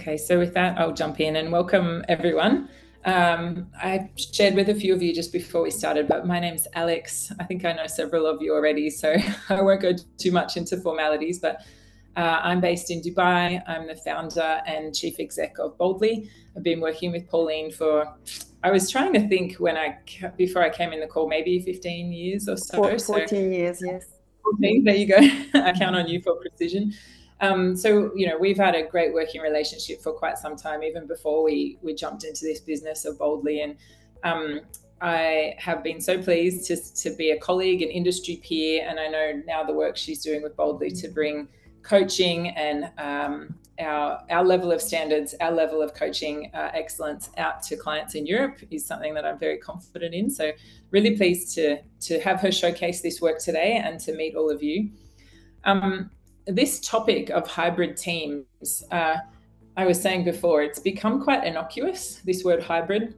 Okay, so with that, I'll jump in and welcome everyone. Um, I shared with a few of you just before we started, but my name's Alex. I think I know several of you already, so I won't go too much into formalities, but uh, I'm based in Dubai. I'm the founder and chief exec of Boldly. I've been working with Pauline for, I was trying to think when I, before I came in the call, maybe 15 years or so. 14 so, years, yes. 14, there you go. I count on you for precision. Um, so you know we've had a great working relationship for quite some time, even before we we jumped into this business of Boldly. And um, I have been so pleased to to be a colleague, an industry peer, and I know now the work she's doing with Boldly to bring coaching and um, our our level of standards, our level of coaching uh, excellence out to clients in Europe is something that I'm very confident in. So really pleased to to have her showcase this work today and to meet all of you. Um, this topic of hybrid teams, uh, I was saying before, it's become quite innocuous. This word hybrid,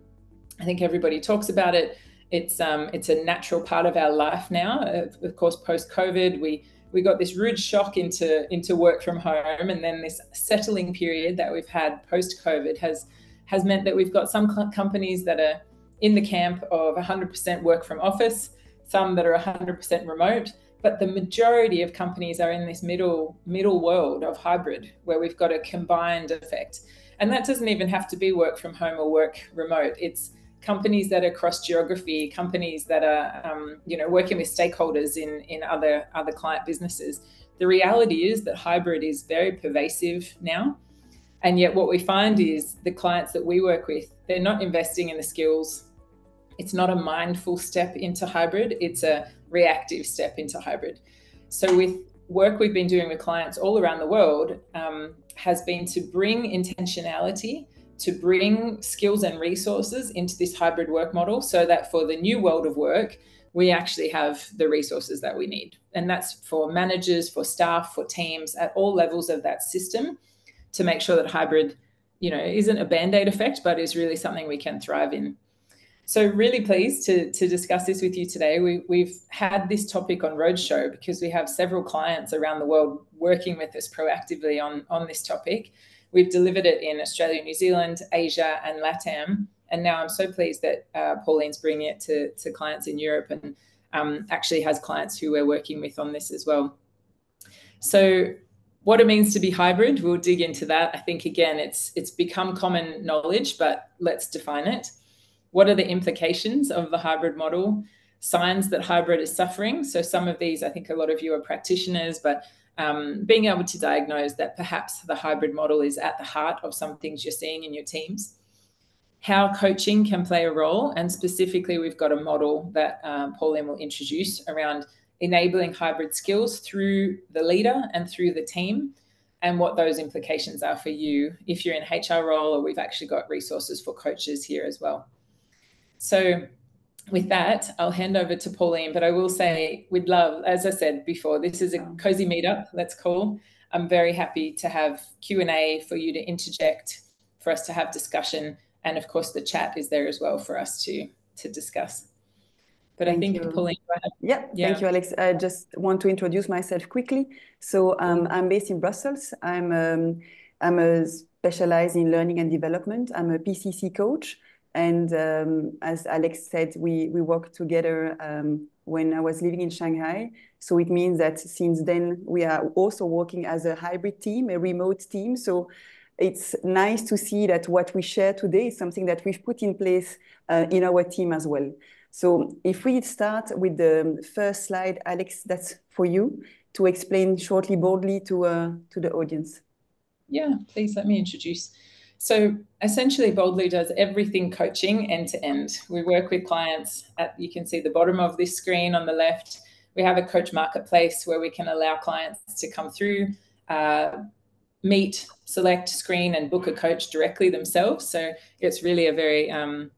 I think everybody talks about it. It's um, it's a natural part of our life now. Of course, post COVID, we we got this rude shock into into work from home, and then this settling period that we've had post COVID has has meant that we've got some companies that are in the camp of 100% work from office, some that are 100% remote, but the majority of companies are in this middle middle world of hybrid where we've got a combined effect. And that doesn't even have to be work from home or work remote. It's companies that are cross geography companies that are um, you know working with stakeholders in in other other client businesses. The reality is that hybrid is very pervasive now. And yet what we find is the clients that we work with they're not investing in the skills it's not a mindful step into hybrid it's a reactive step into hybrid. So, with work we've been doing with clients all around the world, um, has been to bring intentionality, to bring skills and resources into this hybrid work model so that for the new world of work, we actually have the resources that we need. And that's for managers, for staff, for teams at all levels of that system to make sure that hybrid, you know, isn't a band-aid effect, but is really something we can thrive in. So really pleased to, to discuss this with you today. We, we've had this topic on Roadshow because we have several clients around the world working with us proactively on, on this topic. We've delivered it in Australia, New Zealand, Asia, and LATAM. And now I'm so pleased that uh, Pauline's bringing it to, to clients in Europe and um, actually has clients who we're working with on this as well. So what it means to be hybrid, we'll dig into that. I think again, it's it's become common knowledge, but let's define it. What are the implications of the hybrid model? Signs that hybrid is suffering. So, some of these, I think a lot of you are practitioners, but um, being able to diagnose that perhaps the hybrid model is at the heart of some things you're seeing in your teams. How coaching can play a role. And specifically, we've got a model that um, Pauline will introduce around enabling hybrid skills through the leader and through the team and what those implications are for you if you're in HR role or we've actually got resources for coaches here as well. So with that, I'll hand over to Pauline, but I will say we'd love, as I said before, this is a cozy meetup, let's call. I'm very happy to have Q&A for you to interject, for us to have discussion. And of course, the chat is there as well for us to, to discuss. But thank I think, you. Pauline, yeah, yeah, thank you, Alex. I just want to introduce myself quickly. So um, I'm based in Brussels. I'm, um, I'm a specialized in learning and development. I'm a PCC coach. And um, as Alex said, we, we worked together um, when I was living in Shanghai. So it means that since then, we are also working as a hybrid team, a remote team. So it's nice to see that what we share today is something that we've put in place uh, in our team as well. So if we start with the first slide, Alex, that's for you to explain shortly, Boldly to, uh, to the audience. Yeah, please let me introduce so essentially, Boldly does everything coaching end to end. We work with clients at, you can see the bottom of this screen on the left. We have a coach marketplace where we can allow clients to come through, uh, meet, select, screen, and book a coach directly themselves. So it's really a very um,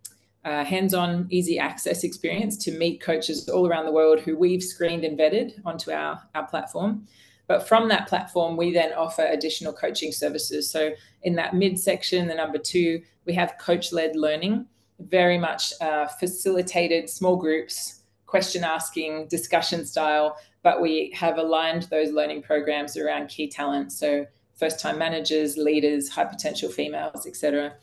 uh, hands on, easy access experience to meet coaches all around the world who we've screened and vetted onto our, our platform. But from that platform, we then offer additional coaching services. So in that midsection, the number two, we have coach led learning, very much uh, facilitated small groups, question asking, discussion style. But we have aligned those learning programs around key talent. So first-time managers, leaders, high potential females, etc.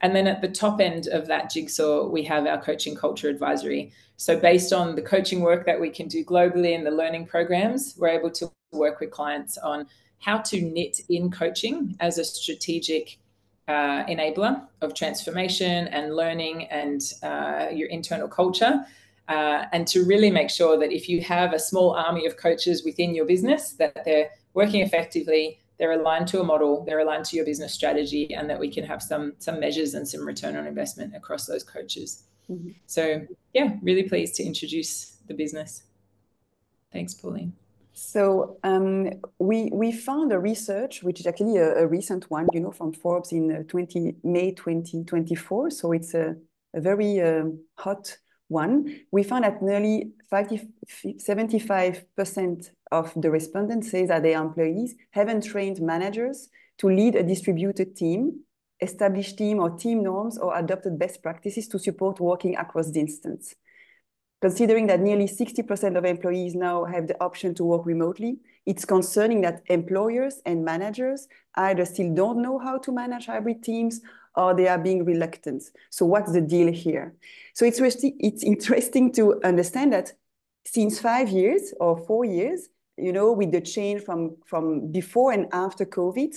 And then at the top end of that jigsaw, we have our coaching culture advisory. So based on the coaching work that we can do globally and the learning programs, we're able to work with clients on how to knit in coaching as a strategic uh, enabler of transformation and learning and uh, your internal culture. Uh, and to really make sure that if you have a small army of coaches within your business, that they're working effectively, they're aligned to a model, they're aligned to your business strategy, and that we can have some some measures and some return on investment across those coaches. Mm-hmm. So yeah, really pleased to introduce the business. Thanks, Pauline. So um, we we found a research, which is actually a, a recent one, you know, from Forbes in uh, 20 May 2024. So it's a, a very um, hot one. We found that nearly 75% of the respondents say that their employees haven't trained managers to lead a distributed team, establish team or team norms, or adopted best practices to support working across distance. Considering that nearly 60% of employees now have the option to work remotely, it's concerning that employers and managers either still don't know how to manage hybrid teams or they are being reluctant. So what's the deal here? So it's, it's interesting to understand that since five years or four years, you know, with the change from, from before and after COVID,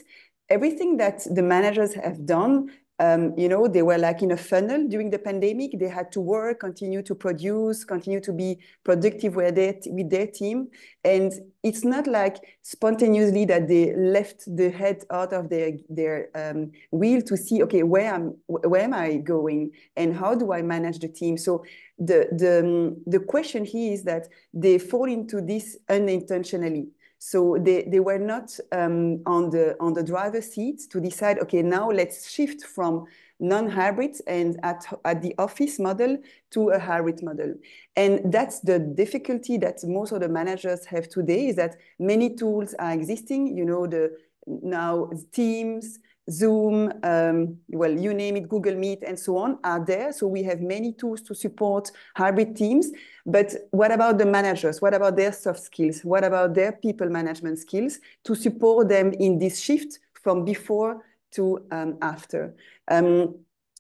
everything that the managers have done um, you know, they were like in a funnel during the pandemic. They had to work, continue to produce, continue to be productive with their, with their team. And it's not like spontaneously that they left the head out of their, their um, wheel to see, okay, where am, where am I going and how do I manage the team? So the, the, the question here is that they fall into this unintentionally. So they, they were not um, on the on the driver's seat to decide, okay, now let's shift from non-hybrid and at, at the office model to a hybrid model. And that's the difficulty that most of the managers have today is that many tools are existing, you know, the now Teams, Zoom, um, well, you name it, Google Meet, and so on are there. So we have many tools to support hybrid teams. But what about the managers? What about their soft skills? What about their people management skills to support them in this shift from before to um, after? Um,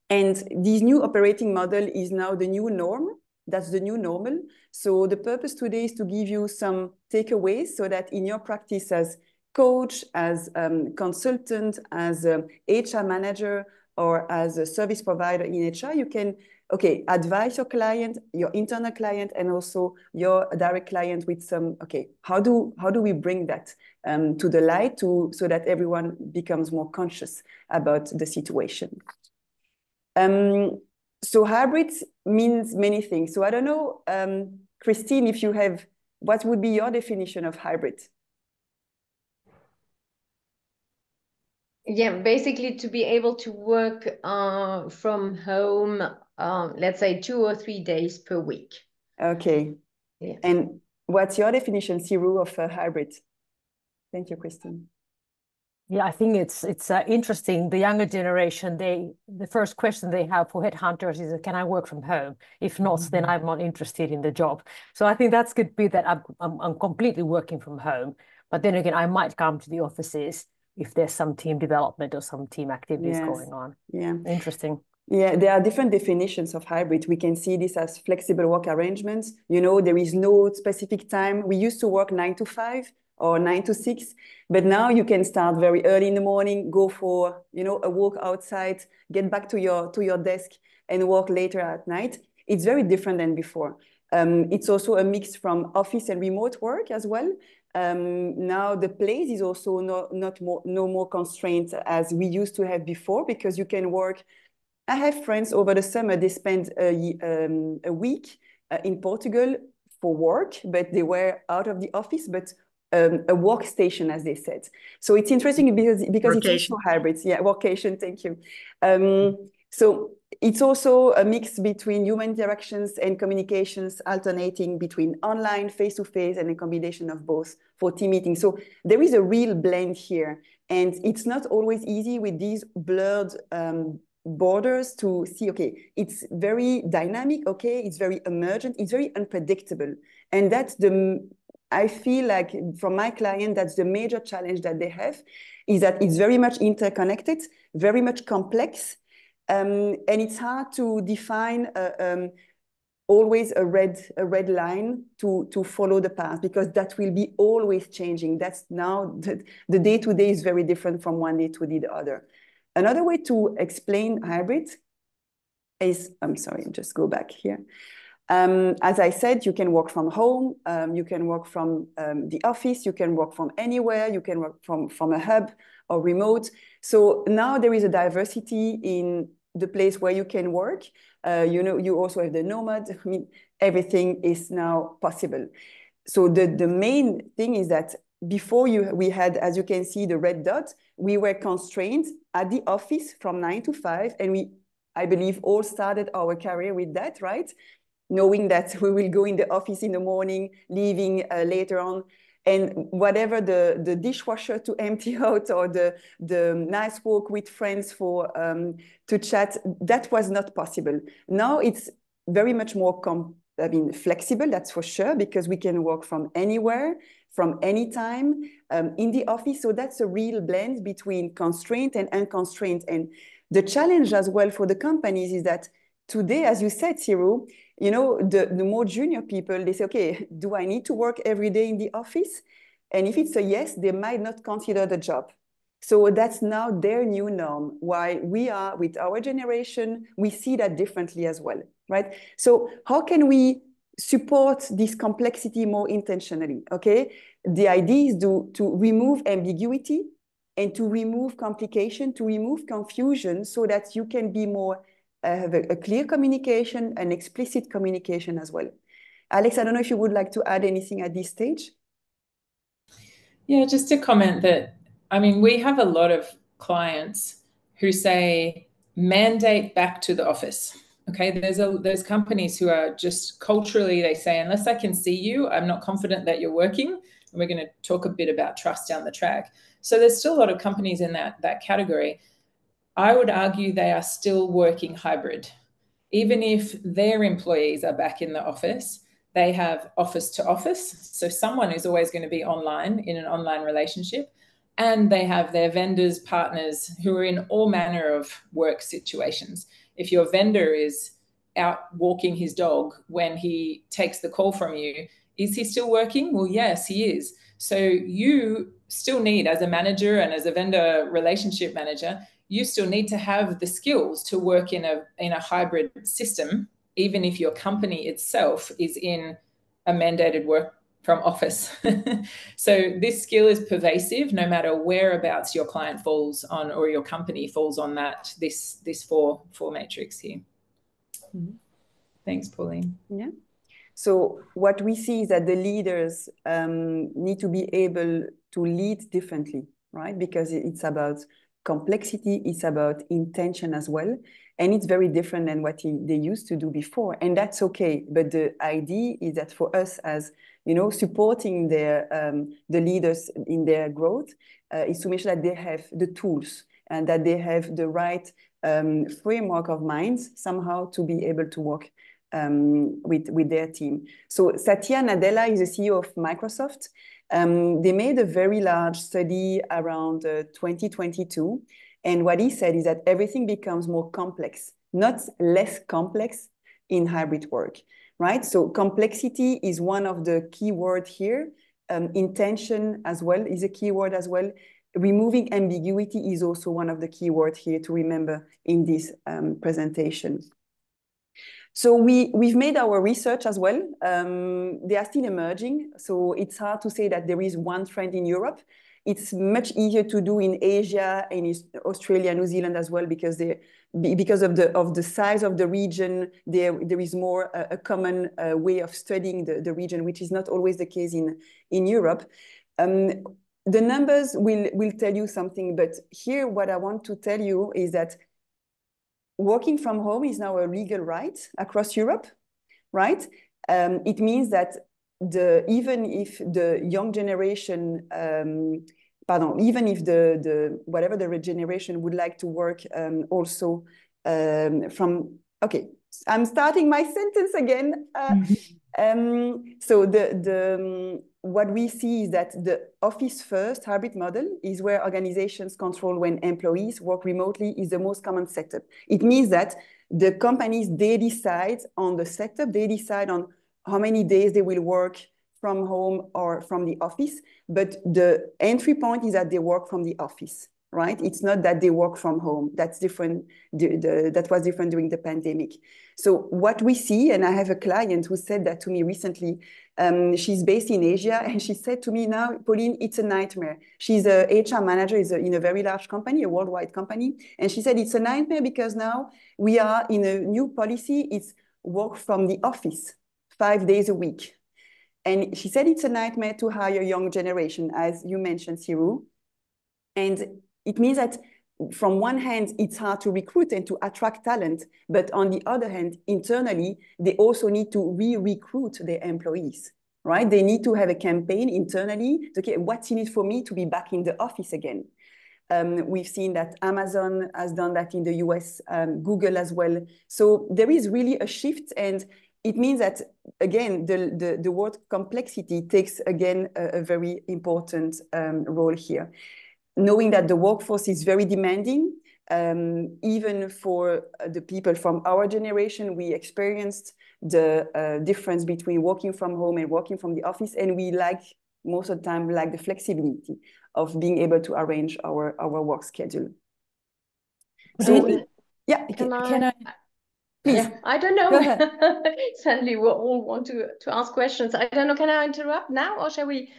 and this new operating model is now the new norm. That's the new normal. So the purpose today is to give you some takeaways so that in your practice as coach, as um, consultant, as a HR manager, or as a service provider in HR, you can, okay, advise your client, your internal client, and also your direct client with some, okay, how do, how do we bring that um, to the light to, so that everyone becomes more conscious about the situation? Um, so hybrid means many things. So I don't know, um, Christine, if you have, what would be your definition of hybrid? Yeah basically to be able to work uh, from home um, let's say two or three days per week okay yeah. and what's your definition Siru of a hybrid thank you Christine yeah, I think it's it's uh, interesting. The younger generation, they the first question they have for headhunters is, "Can I work from home? If not, mm -hmm. then I'm not interested in the job." So I think that's could be that I'm, I'm I'm completely working from home. But then again, I might come to the offices if there's some team development or some team activities yes. going on. Yeah. Interesting. Yeah, there are different definitions of hybrid. We can see this as flexible work arrangements. You know, there is no specific time. We used to work nine to five or nine to six, but now you can start very early in the morning, go for, you know, a walk outside, get back to your to your desk and work later at night. It's very different than before. Um, it's also a mix from office and remote work as well. Um, now the place is also no, not more, no more constrained as we used to have before because you can work. I have friends over the summer, they spend a, um, a week uh, in Portugal for work, but they were out of the office, but um, a workstation, as they said. So it's interesting because, because it's also hybrid. Yeah, workation, thank you. Um, so it's also a mix between human interactions and communications, alternating between online, face-to-face, and a combination of both for team meetings. So there is a real blend here. And it's not always easy with these blurred um, borders to see, okay, it's very dynamic, okay, it's very emergent, it's very unpredictable. And that's the I feel like from my client, that's the major challenge that they have, is that it's very much interconnected, very much complex, um, and it's hard to define uh, um, always a red a red line to to follow the path because that will be always changing. That's now the, the day to day is very different from one day to the other. Another way to explain hybrid is I'm sorry, just go back here. Um, as I said, you can work from home, um, you can work from um, the office, you can work from anywhere, you can work from, from a hub or remote. So now there is a diversity in the place where you can work. Uh, you know, you also have the nomad. I mean, everything is now possible. So the, the main thing is that before you we had, as you can see, the red dot, we were constrained at the office from nine to five, and we, I believe, all started our career with that, right? Knowing that we will go in the office in the morning, leaving uh, later on and whatever the, the dishwasher to empty out or the, the nice walk with friends for um, to chat, that was not possible. Now it's very much more com I mean, flexible, that's for sure, because we can work from anywhere, from any time um, in the office. So that's a real blend between constraint and unconstrained. And the challenge as well for the companies is that today, as you said, Ciro, you know, the, the more junior people, they say, okay, do I need to work every day in the office? And if it's a yes, they might not consider the job. So that's now their new norm. Why we are with our generation, we see that differently as well, right? So how can we support this complexity more intentionally? Okay, the idea is to, to remove ambiguity and to remove complication, to remove confusion so that you can be more Uh, have a, a, clear communication and explicit communication as well. Alex, I don't know if you would like to add anything at this stage. Yeah, just to comment that, I mean, we have a lot of clients who say mandate back to the office. Okay, there's a there's companies who are just culturally they say unless I can see you, I'm not confident that you're working. And we're going to talk a bit about trust down the track. So there's still a lot of companies in that that category. I would argue they are still working hybrid. Even if their employees are back in the office, they have office to office. So someone is always going to be online in an online relationship. And they have their vendors, partners who are in all manner of work situations. If your vendor is out walking his dog when he takes the call from you, is he still working? Well, yes, he is. So you still need, as a manager and as a vendor relationship manager, you still need to have the skills to work in a in a hybrid system even if your company itself is in a mandated work from office. so this skill is pervasive no matter whereabouts your client falls on or your company falls on that this this four four matrix here. Mm-hmm. Thanks, Pauline. Yeah. So what we see is that the leaders um, need to be able to lead differently, right? Because it's about complexity is about intention as well and it's very different than what he, they used to do before and that's okay but the idea is that for us as you know supporting their um, the leaders in their growth uh, is to make sure that they have the tools and that they have the right um, framework of minds somehow to be able to work um, with, with their team. So Satya Nadella is the CEO of Microsoft. Um, they made a very large study around uh, 2022. And what he said is that everything becomes more complex, not less complex in hybrid work, right? So complexity is one of the key words here. Um, intention as well is a key word as well. Removing ambiguity is also one of the key words here to remember in this um, presentation. So we, we've made our research as well. Um, they are still emerging. So it's hard to say that there is one trend in Europe. It's much easier to do in Asia and in Australia, New Zealand as well, because they, because of the of the size of the region, there there is more uh, a common uh, way of studying the, the region, which is not always the case in in Europe. Um, the numbers will will tell you something, but here what I want to tell you is that working from home is now a legal right across Europe, right? Um, it means that the even if the young generation, um, pardon, even if the the whatever the generation would like to work um, also um, from okay, I'm starting my sentence again. Uh, mm -hmm. so the the what we see is that the office first hybrid model is where organizations control when employees work remotely is the most common setup. It means that the companies, they decide on the setup, they decide on how many days they will work from home or from the office, but the entry point is that they work from the office right? It's not that they work from home. That's different. The, the, that was different during the pandemic. So what we see, and I have a client who said that to me recently. Um, she's based in Asia, and she said to me now, Pauline, it's a nightmare. She's a HR manager is a, in a very large company, a worldwide company, and she said it's a nightmare because now we are in a new policy. It's work from the office five days a week. And she said it's a nightmare to hire young generation, as you mentioned, Siru. And it means that from one hand, it's hard to recruit and to attract talent, but on the other hand, internally, they also need to re-recruit their employees, right? They need to have a campaign internally to, okay, what's in it for me to be back in the office again? Um, we've seen that Amazon has done that in the US, um, Google as well. So there is really a shift and it means that, again, the, the, the word complexity takes, again, a, a very important um, role here knowing that the workforce is very demanding, um, even for the people from our generation, we experienced the uh, difference between working from home and working from the office, and we like most of the time like the flexibility of being able to arrange our our work schedule. So, yeah, can, I? Can I Please. Yeah, I don't know. Suddenly we all want to to ask questions. I don't know. Can I interrupt now, or shall we?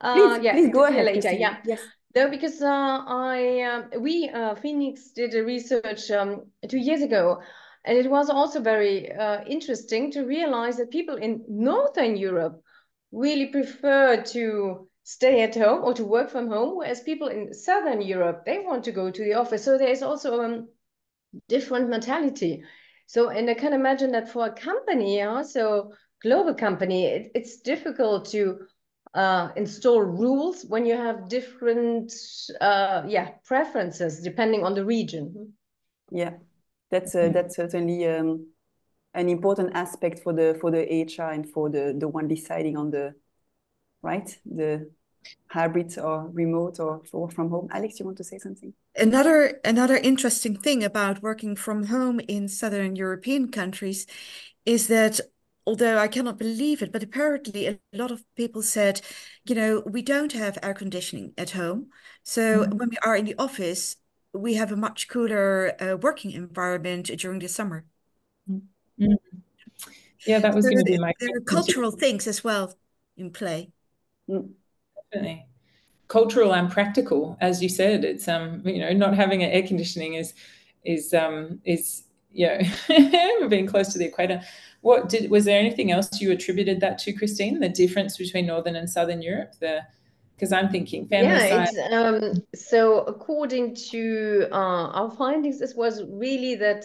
Uh, please, yeah, please go ahead. Later. Yeah. Yes. No, because uh, I um, we uh, Phoenix did a research um, two years ago, and it was also very uh, interesting to realize that people in Northern Europe really prefer to stay at home or to work from home, whereas people in Southern Europe they want to go to the office. So there is also a um, different mentality. So, and I can imagine that for a company, also global company, it, it's difficult to uh, install rules when you have different uh, yeah preferences depending on the region. Yeah, that's uh, that's certainly um, an important aspect for the for the HR and for the the one deciding on the right the hybrid or remote or from home. Alex, you want to say something? Another another interesting thing about working from home in Southern European countries is that although I cannot believe it, but apparently a lot of people said, you know, we don't have air conditioning at home. So mm-hmm. when we are in the office, we have a much cooler uh, working environment during the summer. Mm-hmm. Yeah, that was so going to be my. There are cultural things as well in play. Mm. Definitely, cultural and practical, as you said. It's um, you know, not having an air conditioning is is um is you know being close to the equator what did was there anything else you attributed that to, Christine? The difference between Northern and Southern Europe? The because I'm thinking family yeah, um, so according to uh, our findings, this was really that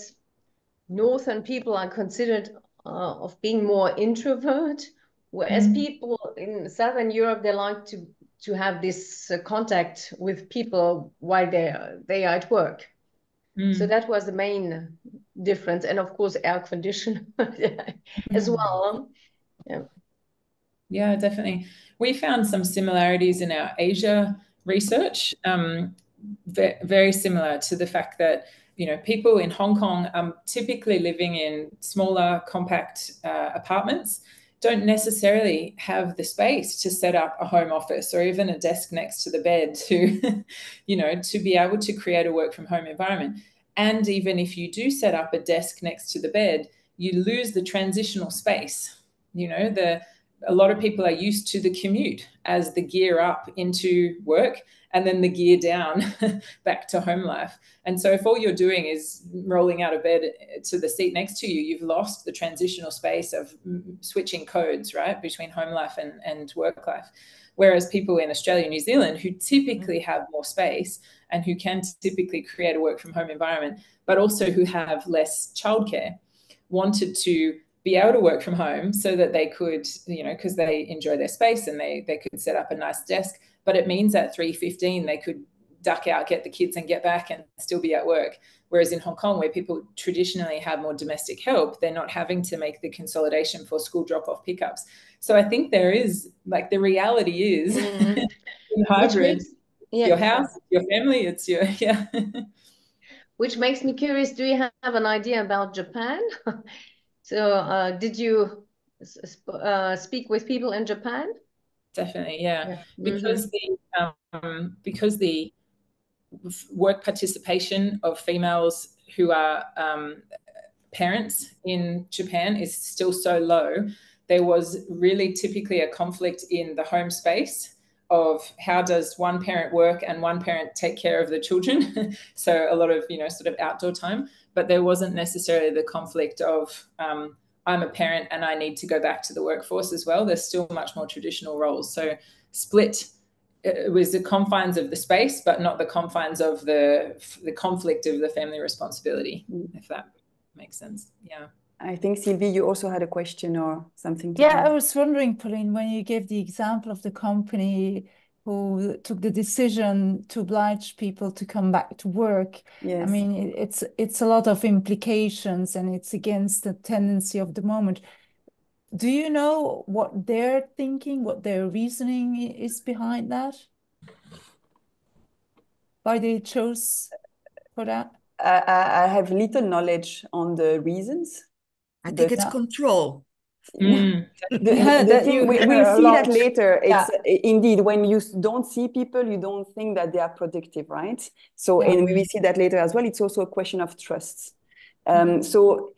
Northern people are considered uh, of being more introvert, whereas mm. people in Southern Europe they like to to have this uh, contact with people while they they are at work. Mm. So that was the main difference, and of course, air condition as mm. well. Yeah. Yeah, definitely. We found some similarities in our Asia research, um, very similar to the fact that you know people in Hong Kong are typically living in smaller, compact uh, apartments. Don't necessarily have the space to set up a home office or even a desk next to the bed to, you know, to be able to create a work from home environment. And even if you do set up a desk next to the bed, you lose the transitional space. You know, the a lot of people are used to the commute as the gear up into work and then the gear down back to home life. And so if all you're doing is rolling out of bed to the seat next to you, you've lost the transitional space of switching codes, right, between home life and, and work life. Whereas people in Australia and New Zealand who typically mm-hmm. have more space and who can typically create a work from home environment, but also who have less childcare, wanted to be able to work from home so that they could, you know, because they enjoy their space and they they could set up a nice desk. But it means at 3.15 they could duck out, get the kids and get back and still be at work. Whereas in Hong Kong, where people traditionally have more domestic help, they're not having to make the consolidation for school drop off pickups. So I think there is like the reality is mm. in hybrid, yeah. your house, your family, it's your, yeah. Which makes me curious do you have an idea about Japan? so uh, did you uh, speak with people in Japan? Definitely, yeah. yeah. Because mm-hmm. the um, because the work participation of females who are um, parents in Japan is still so low. There was really typically a conflict in the home space of how does one parent work and one parent take care of the children. so a lot of you know sort of outdoor time, but there wasn't necessarily the conflict of um, I'm a parent and I need to go back to the workforce as well. There's still much more traditional roles. So split it uh, was the confines of the space, but not the confines of the the conflict of the family responsibility, mm. if that makes sense. Yeah. I think Sylvie, you also had a question or something. yeah, I was wondering, Pauline, when you gave the example of the company who took the decision to oblige people to come back to work. Yes. I mean, it's it's a lot of implications and it's against the tendency of the moment. Do you know what they're thinking, what their reasoning is behind that? Why they chose for that? I, I have little knowledge on the reasons. I think it's control. Mm. the, the we, will see that later. It's yeah. indeed when you don't see people, you don't think that they are productive, right? So, yeah. and we will see that later as well. It's also a question of trust. Um, mm. So,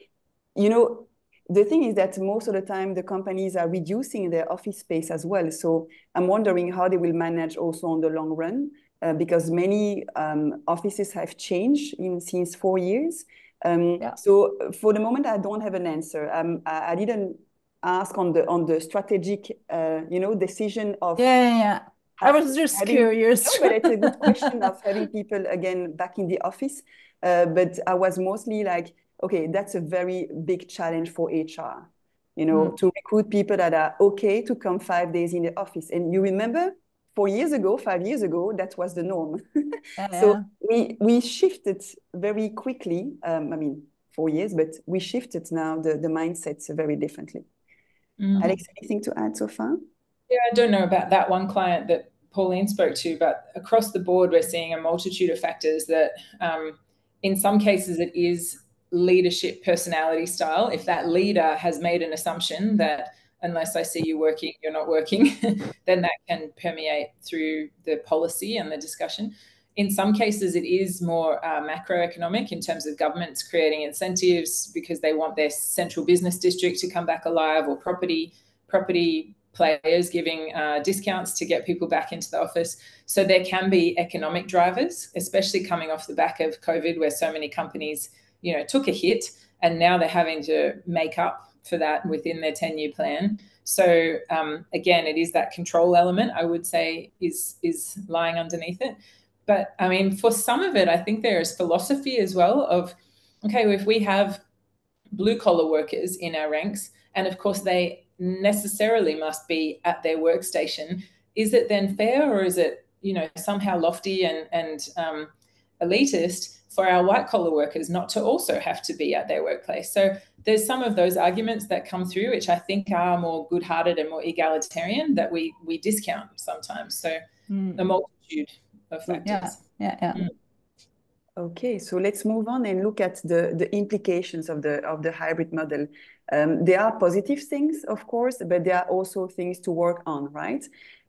you know, the thing is that most of the time the companies are reducing their office space as well. So, I'm wondering how they will manage also on the long run. Uh, because many um, offices have changed in since four years. Um, yeah. So for the moment, I don't have an answer. Um, I, I, didn't ask on the on the strategic, uh, you know, decision of. Yeah, yeah. yeah. I was just having, curious. No, but it's a good question of having people again back in the office. Uh, but I was mostly like, okay, that's a very big challenge for HR. You know, mm. to recruit people that are okay to come five days in the office. And you remember four years ago, five years ago, that was the norm. yeah. So we we shifted very quickly. Um, I mean, four years, but we shifted now the the mindsets very differently. Mm. Alex, anything to add so far? Yeah, I don't know about that one client that Pauline spoke to, but across the board, we're seeing a multitude of factors that, um, in some cases, it is leadership personality style. If that leader has made an assumption that unless I see you working, you're not working, then that can permeate through the policy and the discussion. In some cases, it is more uh, macroeconomic in terms of governments creating incentives because they want their central business district to come back alive, or property property players giving uh, discounts to get people back into the office. So there can be economic drivers, especially coming off the back of COVID, where so many companies, you know, took a hit and now they're having to make up for that within their 10 year plan. So um, again, it is that control element I would say is is lying underneath it. But I mean, for some of it, I think there is philosophy as well of, okay, if we have blue collar workers in our ranks, and of course they necessarily must be at their workstation, is it then fair or is it, you know, somehow lofty and, and um, elitist for our white collar workers not to also have to be at their workplace? So there's some of those arguments that come through, which I think are more good hearted and more egalitarian that we, we discount sometimes. So mm. a multitude of factors. Yeah, yeah, yeah. Mm. Okay, so let's move on and look at the, the implications of the of the hybrid model. Um, there are positive things, of course, but there are also things to work on, right?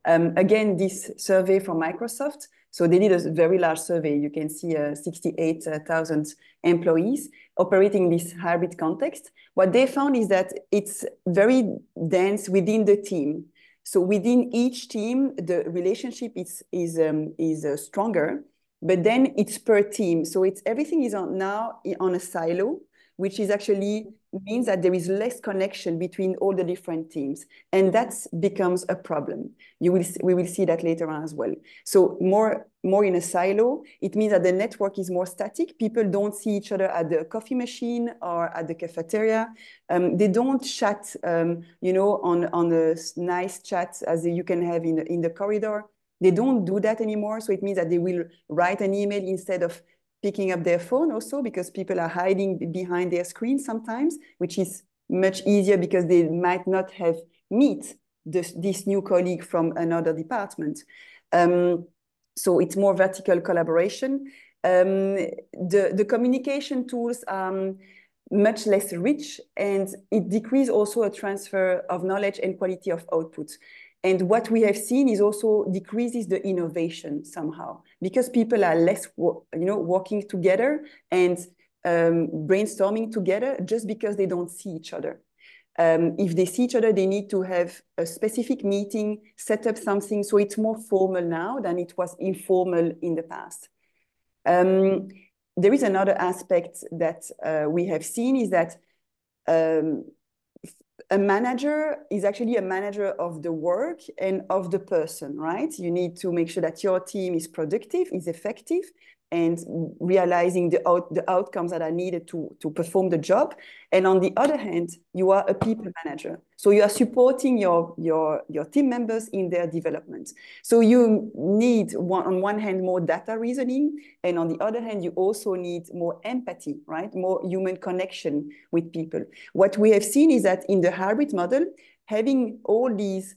Um, again, this survey from Microsoft, so they did a very large survey. You can see uh, 68,000 employees operating this hybrid context. What they found is that it's very dense within the team. So within each team, the relationship is is um, is uh, stronger, but then it's per team. So it's everything is on now on a silo, which is actually means that there is less connection between all the different teams, and that becomes a problem. You will we will see that later on as well. So more more in a silo, it means that the network is more static. People don't see each other at the coffee machine or at the cafeteria. Um, they don't chat, um, you know, on on a nice chat as you can have in in the corridor. They don't do that anymore. So it means that they will write an email instead of picking up their phone also because people are hiding behind their screen sometimes, which is much easier because they might not have meet this, this new colleague from another department. Um, so it's more vertical collaboration. Um, the, the communication tools are much less rich and it decreases also a transfer of knowledge and quality of output. And what we have seen is also decreases the innovation somehow because people are less, you know, working together and um, brainstorming together just because they don't see each other. Um, if they see each other, they need to have a specific meeting, set up something. So it's more formal now than it was informal in the past. Um, there is another aspect that uh, we have seen is that um, a manager is actually a manager of the work and of the person, right? You need to make sure that your team is productive, is effective, and realizing the, out, the outcomes that are needed to, to perform the job. And on the other hand, you are a people manager. So you are supporting your, your, your team members in their development. So you need, one, on one hand, more data reasoning. And on the other hand, you also need more empathy, right? More human connection with people. What we have seen is that in the hybrid model, having all these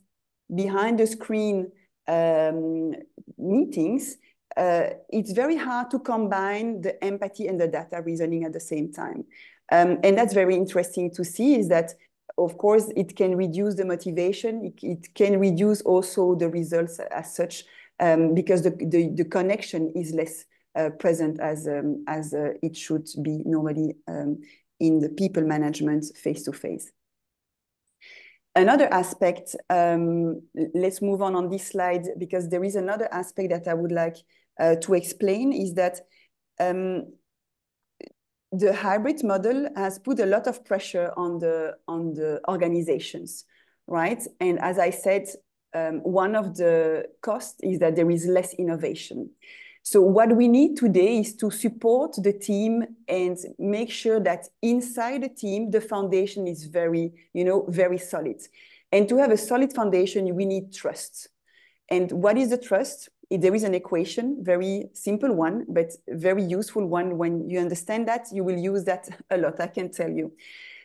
behind the screen um, meetings uh, it's very hard to combine the empathy and the data reasoning at the same time. Um, and that's very interesting to see is that, of course, it can reduce the motivation. It, it can reduce also the results as such um, because the, the, the, connection is less uh, present as, um, as uh, it should be normally um, in the people management face-to-face. -face. Another aspect, um, let's move on on this slide because there is another aspect that I would like uh, to explain is that um, the hybrid model has put a lot of pressure on the on the organizations, right? And as I said, um, one of the costs is that there is less innovation. So what we need today is to support the team and make sure that inside the team, the foundation is very, you know, very solid. And to have a solid foundation, we need trust. And what is the trust? There is an equation, very simple one, but very useful one. When you understand that, you will use that a lot, I can tell you.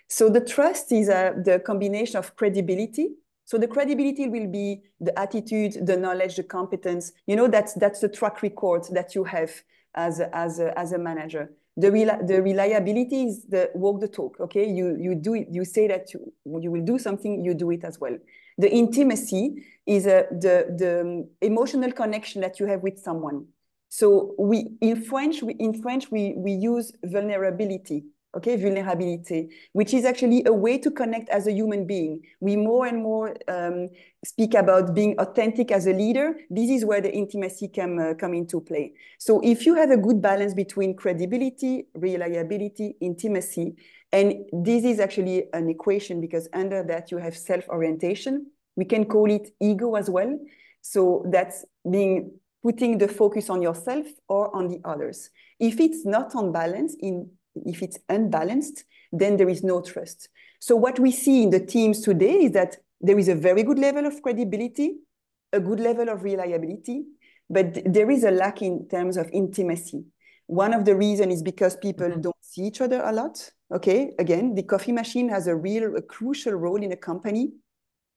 So the trust is uh, the combination of credibility. So the credibility will be the attitude, the knowledge, the competence. You know, that's, that's the track record that you have as a, as a, as a manager. The, rel the reliability is the walk the talk, okay? You, you do it, you say that you, you will do something, you do it as well. The intimacy is uh, the, the emotional connection that you have with someone. So we in French, we, in French, we, we use vulnerability, okay, vulnerability, which is actually a way to connect as a human being. We more and more um, speak about being authentic as a leader. This is where the intimacy can uh, come into play. So if you have a good balance between credibility, reliability, intimacy, and this is actually an equation because under that you have self-orientation. We can call it ego as well. So that's being putting the focus on yourself or on the others. If it's not on balance, in if it's unbalanced, then there is no trust. So what we see in the teams today is that there is a very good level of credibility, a good level of reliability, but there is a lack in terms of intimacy. One of the reasons is because people mm -hmm. don't see each other a lot. Okay, again, the coffee machine has a real a crucial role in a company.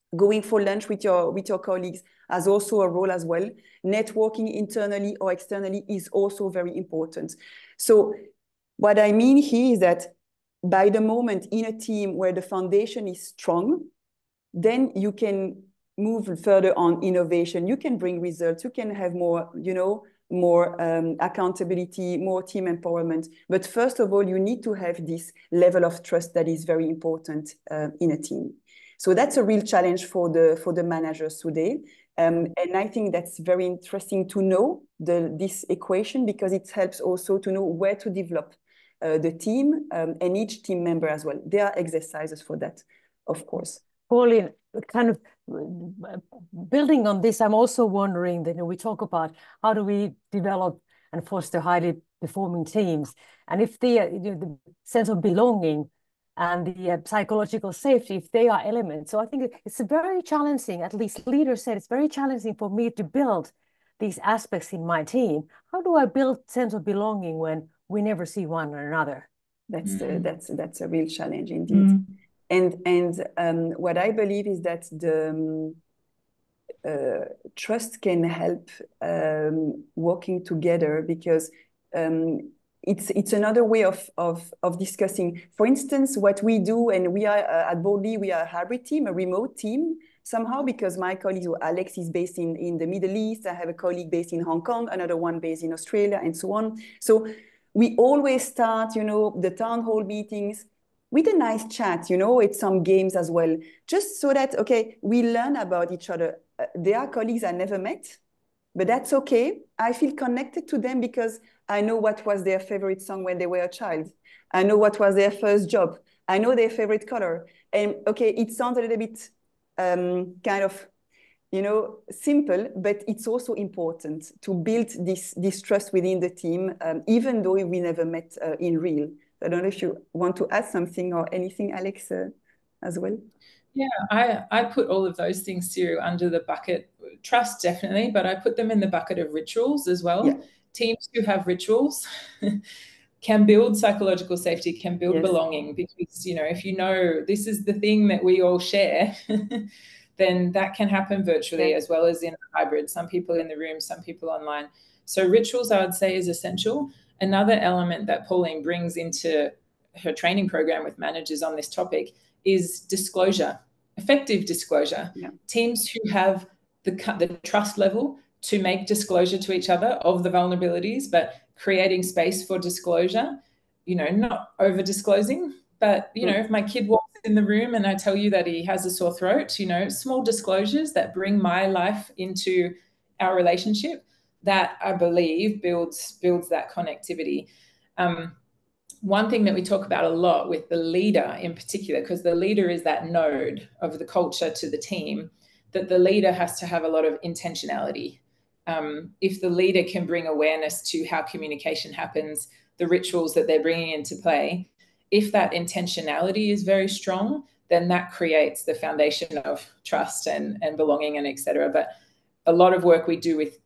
Going for lunch with your with your colleagues has also a role as well. Networking internally or externally is also very important. So what I mean here is that by the moment in a team where the foundation is strong, then you can move further on innovation. You can bring results. You can have more, you know, more um, accountability, more team empowerment. But first of all, you need to have this level of trust that is very important uh, in a team. So that's a real challenge for the for the managers today. Um, and I think that's very interesting to know the, this equation because it helps also to know where to develop uh, the team um, and each team member as well. There are exercises for that, of course. Pauline, kind of building on this, I'm also wondering that you know, we talk about how do we develop and foster highly performing teams, and if the, you know, the sense of belonging and the uh, psychological safety, if they are elements. So I think it's very challenging. At least leaders said it's very challenging for me to build these aspects in my team. How do I build sense of belonging when we never see one another. That's mm. that's that's a real challenge indeed. Mm. And and um, what I believe is that the um, uh, trust can help um, working together because um, it's it's another way of, of of discussing. For instance, what we do, and we are uh, at Boldly, we are a hybrid team, a remote team somehow because my colleague Alex is based in in the Middle East. I have a colleague based in Hong Kong, another one based in Australia, and so on. So we always start, you know, the town hall meetings with a nice chat, you know, it's some games as well, just so that okay, we learn about each other. Uh, they are colleagues I never met, but that's okay. I feel connected to them because I know what was their favorite song when they were a child. I know what was their first job. I know their favorite color. And okay, it sounds a little bit um, kind of, you know, simple, but it's also important to build this, this trust within the team, um, even though we never met uh, in real. I don't know if you want to add something or anything, Alex, uh, as well. Yeah, I, I put all of those things too under the bucket. Trust definitely, but I put them in the bucket of rituals as well. Yeah teams who have rituals can build psychological safety, can build yes. belonging because, you know, if you know this is the thing that we all share, then that can happen virtually yeah. as well as in hybrid. Some people in the room, some people online. So rituals, I would say, is essential. Another element that Pauline brings into her training program with managers on this topic is disclosure, effective disclosure. Yeah. Teams who have the, the trust level to make disclosure to each other of the vulnerabilities, but creating space for disclosure, you know, not over disclosing. But, you mm. know, if my kid walks in the room and I tell you that he has a sore throat, you know, small disclosures that bring my life into our relationship, that I believe builds builds that connectivity. Um, one thing that we talk about a lot with the leader in particular, because the leader is that node of the culture to the team, that the leader has to have a lot of intentionality um, if the leader can bring awareness to how communication happens, the rituals that they're bringing into play, if that intentionality is very strong, then that creates the foundation of trust and, and belonging and etc. But a lot of work we do with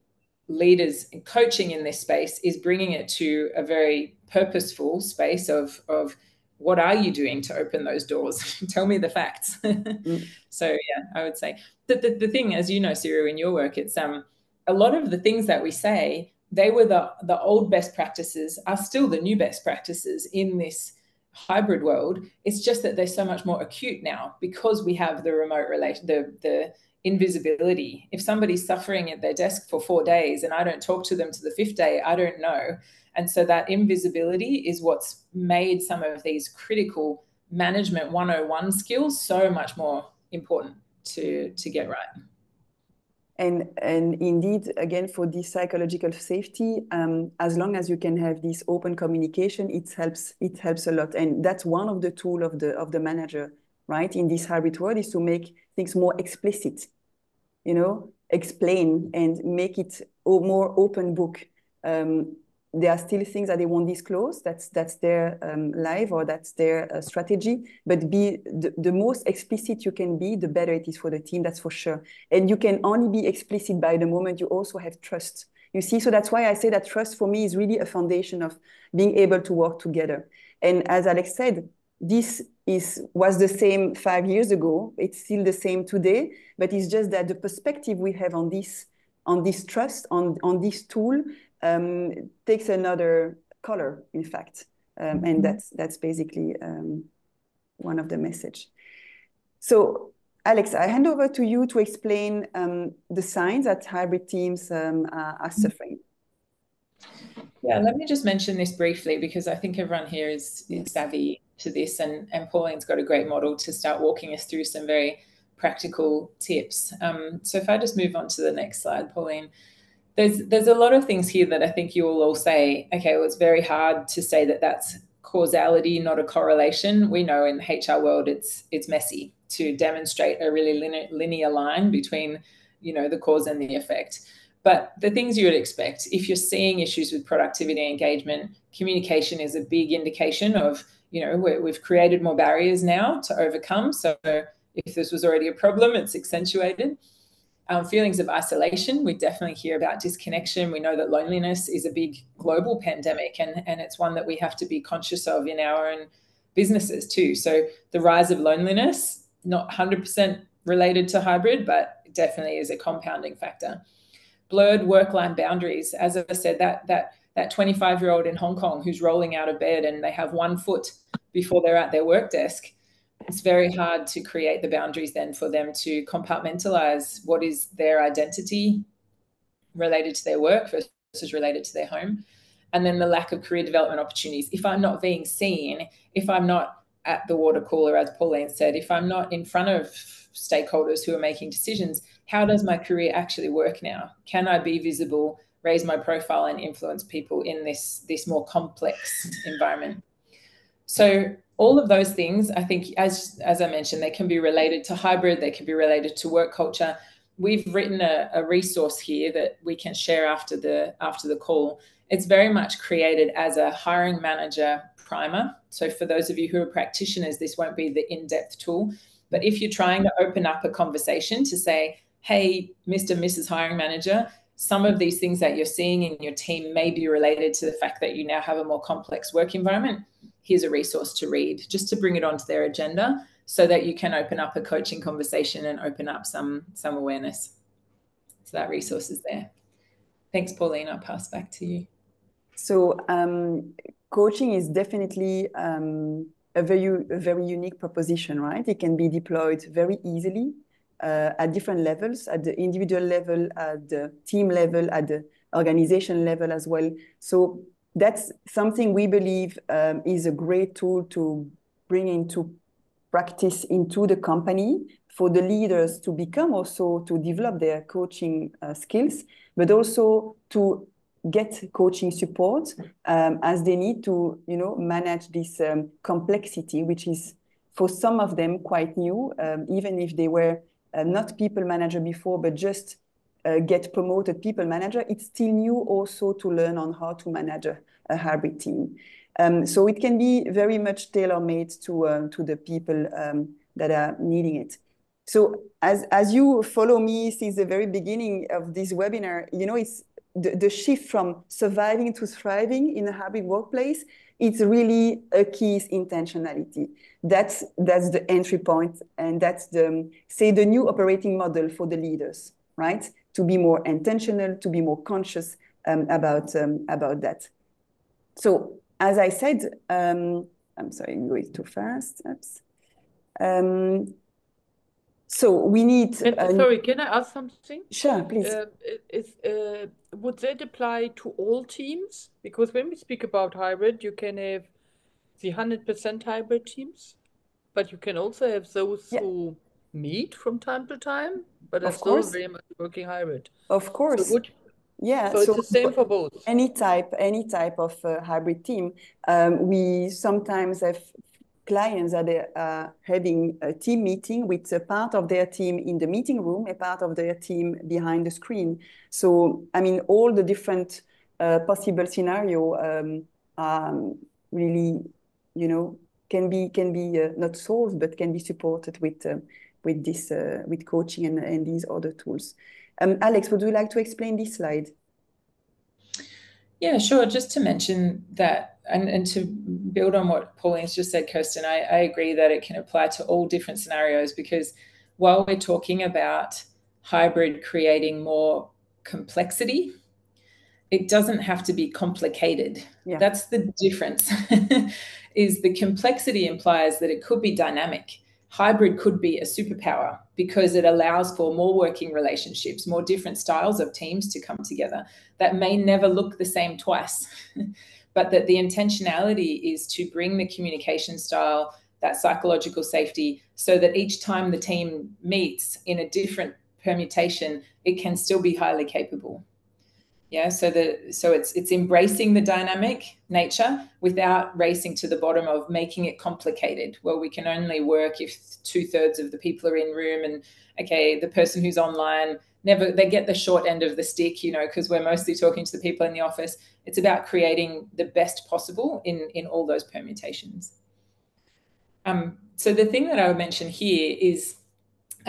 leaders and coaching in this space is bringing it to a very purposeful space of, of what are you doing to open those doors? Tell me the facts. mm. So yeah, I would say the, the, the thing, as you know, Siru, in your work, it's um a lot of the things that we say, they were the, the old best practices, are still the new best practices in this hybrid world. It's just that they're so much more acute now because we have the remote relation, the, the invisibility. If somebody's suffering at their desk for four days and I don't talk to them to the fifth day, I don't know. And so that invisibility is what's made some of these critical management 101 skills so much more important to, to get right. And, and indeed, again, for this psychological safety, um, as long as you can have this open communication, it helps. It helps a lot, and that's one of the tool of the of the manager, right? In this hybrid world, is to make things more explicit. You know, explain and make it more open book. Um, there are still things that they won't disclose. That's that's their um, life or that's their uh, strategy. But be the, the most explicit you can be, the better it is for the team. That's for sure. And you can only be explicit by the moment you also have trust. You see, so that's why I say that trust for me is really a foundation of being able to work together. And as Alex said, this is was the same five years ago. It's still the same today, but it's just that the perspective we have on this on this trust on on this tool um, takes another color, in fact. Um, and mm-hmm. that's that's basically um, one of the message. So, Alex, I hand over to you to explain um, the signs that hybrid teams um, are, are, mm-hmm. suffering. Yeah, let me just mention this briefly because I think everyone here is, is savvy to this, and, and Pauline's got a great model to start walking us through some very practical tips. Um, so if I just move on to the next slide, Pauline there's there's a lot of things here that I think you will all say, okay, well, it's very hard to say that that's causality, not a correlation. We know in the HR world, it's it's messy to demonstrate a really linear, linear line between, you know, the cause and the effect. But the things you would expect, if you're seeing issues with productivity engagement, communication is a big indication of, you know, we've created more barriers now to overcome. So if this was already a problem, it's accentuated Um, feelings of isolation, we definitely hear about disconnection. We know that loneliness is a big global pandemic, and, and it's one that we have to be conscious of in our own businesses too. So the rise of loneliness, not 100% related to hybrid, but definitely is a compounding factor. Blurred work-line boundaries, as I said, that that that 25 year old in Hong Kong who's rolling out of bed and they have one foot before they're at their work desk it's very hard to create the boundaries then for them to compartmentalize what is their identity related to their work versus related to their home. And then the lack of career development opportunities. If i'm not being seen if i'm not at the water cooler as pauline said if i'm not in front of stakeholders who are making decisions how does my career actually work now? Can i be visible raise my profile and influence people in this this more complex environment so all of those things, I think, as as I mentioned, they can be related to hybrid, they can be related to work culture. We've written a, a resource here that we can share after the after the call. It's very much created as a hiring manager primer. So for those of you who are practitioners, this won't be the in-depth tool. But if you're trying to open up a conversation to say, hey, Mr. Mrs. Hiring Manager, some of these things that you're seeing in your team may be related to the fact that you now have a more complex work environment here's a resource to read, just to bring it onto their agenda so that you can open up a coaching conversation and open up some some awareness. So that resource is there. Thanks, Pauline. I'll pass back to you. So um, coaching is definitely um, a very a very unique proposition, right? It can be deployed very easily uh, at different levels, at the individual level, at the team level, at the organization level as well. So that's something we believe um, is a great tool to bring into practice into the company for the leaders to become also to develop their coaching uh, skills, but also to get coaching support um, as they need to, you know, manage this um, complexity, which is for some of them quite new, um, even if they were not people manager before, but just uh, get promoted people manager, it's still new also to learn on how to manage a, a hybrid team. Um, so it can be very much tailor-made to, uh, to the people um, that are needing it. So as, as you follow me since the very beginning of this webinar, you know, it's the, the shift from surviving to thriving in a hybrid workplace, it's really a key is intentionality. That's, that's the entry point and that's the, say, the new operating model for the leaders, right? To be more intentional, to be more conscious um, about, um, about that. So as I said, um, I'm sorry, I'm going too fast. Oops. So we need. sorry, can I ask something? Sure, please. Uh, is, uh, would that apply to all teams? Because when we speak about hybrid, you can have the 100% hybrid teams, but you can also have those yeah. who meet from time to time, but are still very much working hybrid. Of course. So would, yeah, so, so it's the same for both. Any type, any type of uh, hybrid team. Um, we sometimes have clients that are uh, having a team meeting with a part of their team in the meeting room, a part of their team behind the screen. So, I mean, all the different uh, possible scenario um, um, really, you know, can be can be uh, not solved, but can be supported with uh, with this uh, with coaching and, and these other tools. Um, Alex, would you like to explain this slide? Yeah, sure. Just to mention that, and, and to build on what Pauline's just said, Kirsten, I, I agree that it can apply to all different scenarios because while we're talking about hybrid creating more complexity, it doesn't have to be complicated. Yeah. That's the difference. is the complexity implies that it could be dynamic hybrid could be a superpower because it allows for more working relationships, more different styles of teams to come together that may never look the same twice. but that the intentionality is to bring the communication style, that psychological safety, so that each time the team meets in a different permutation, it can still be highly capable yeah so the so it's it's embracing the dynamic nature without racing to the bottom of making it complicated. Well we can only work if two-thirds of the people are in room and okay the person who's online never they get the short end of the stick you know because we're mostly talking to the people in the office. It's about creating the best possible in in all those permutations. Um, so the thing that i would mention here is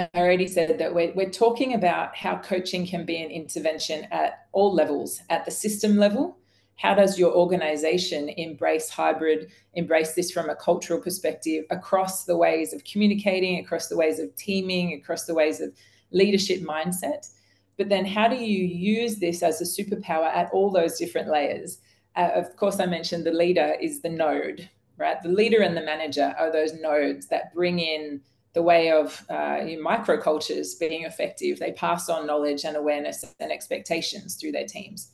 I already said that we're, we're talking about how coaching can be an intervention at all levels, at the system level. How does your organization embrace hybrid, embrace this from a cultural perspective across the ways of communicating, across the ways of teaming, across the ways of leadership mindset? But then how do you use this as a superpower at all those different layers? Uh, of course, I mentioned the leader is the node, right? The leader and the manager are those nodes that bring in the way of uh, microcultures being effective. They pass on knowledge and awareness and expectations through their teams.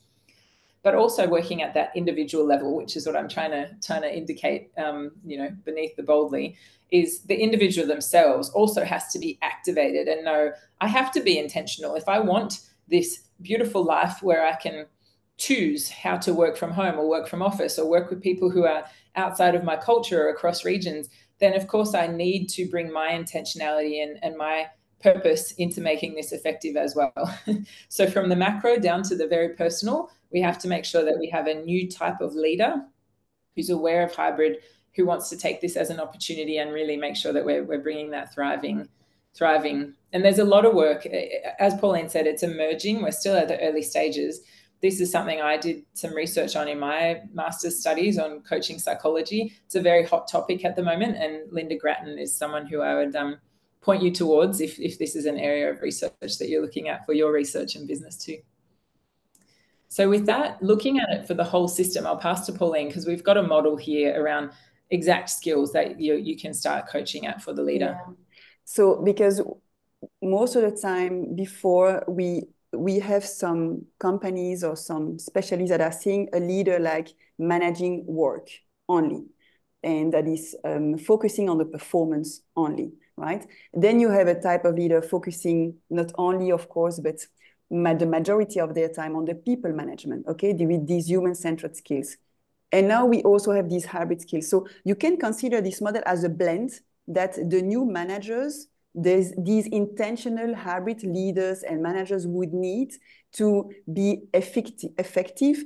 But also working at that individual level, which is what I'm trying to trying to indicate, um, you know, beneath the Boldly, is the individual themselves also has to be activated and know I have to be intentional. If I want this beautiful life where I can choose how to work from home or work from office or work with people who are outside of my culture or across regions, then of course I need to bring my intentionality and, and my purpose into making this effective as well. so from the macro down to the very personal, we have to make sure that we have a new type of leader who's aware of hybrid, who wants to take this as an opportunity and really make sure that we're, we're bringing that thriving thriving and there's a lot of work as pauline said it's emerging we're still at the early stages this is something I did some research on in my master's studies on coaching psychology. It's a very hot topic at the moment, and Linda Gratton is someone who I would um, point you towards if, if this is an area of research that you're looking at for your research and business too. So with that, looking at it for the whole system, I'll pass to Pauline because we've got a model here around exact skills that you, you can start coaching at for the leader. Yeah. So because most of the time before we we have some companies or some specialists that are seeing a leader like managing work only, and that is um, focusing on the performance only, right? Then you have a type of leader focusing not only, of course, but ma the majority of their time on the people management, okay, with these human-centered skills. And now we also have these hybrid skills. So you can consider this model as a blend that the new managers there's these intentional hybrid leaders and managers would need to be effective, effective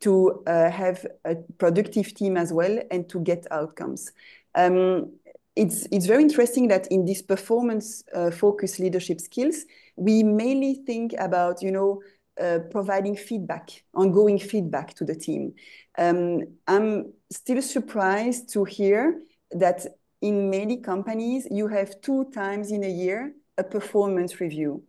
to uh, have a productive team as well and to get outcomes. Um, it's, it's very interesting that in these performance uh, focused leadership skills, we mainly think about, you know, uh, providing feedback, ongoing feedback to the team. Um, I'm still surprised to hear that in many companies, you have two times in a year a performance review.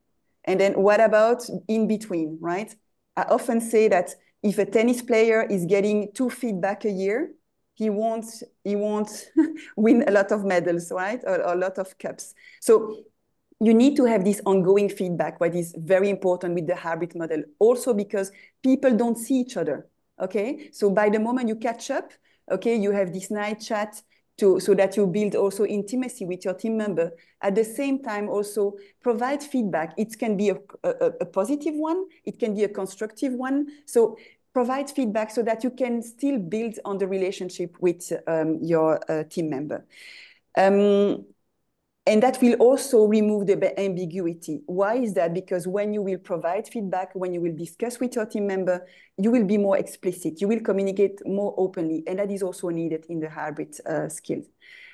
And then what about in between, right? I often say that if a tennis player is getting two feedback a year, he won't he won't win a lot of medals, right? Or, or, a lot of cups. So you need to have this ongoing feedback, what is very important with the hybrid model. Also because people don't see each other. Okay. So by the moment you catch up, okay, you have this night chat, to, so that you build also intimacy with your team member. At the same time, also provide feedback. It can be a, a, a positive one, it can be a constructive one. So provide feedback so that you can still build on the relationship with um, your uh, team member. Um, and that will also remove the ambiguity. Why is that? Because when you will provide feedback, when you will discuss with your team member, you will be more explicit. You will communicate more openly. And that is also needed in the hybrid uh, skills.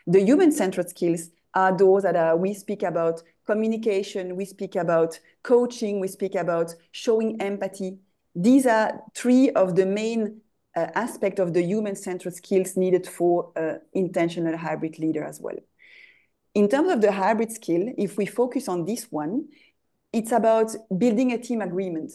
The human-centered skills are those that are, we speak about communication, we speak about coaching, we speak about showing empathy. These are three of the main uh, aspects of the human-centered skills needed for uh, intentional hybrid leader as well. In terms of the hybrid skill, if we focus on this one, it's about building a team agreement.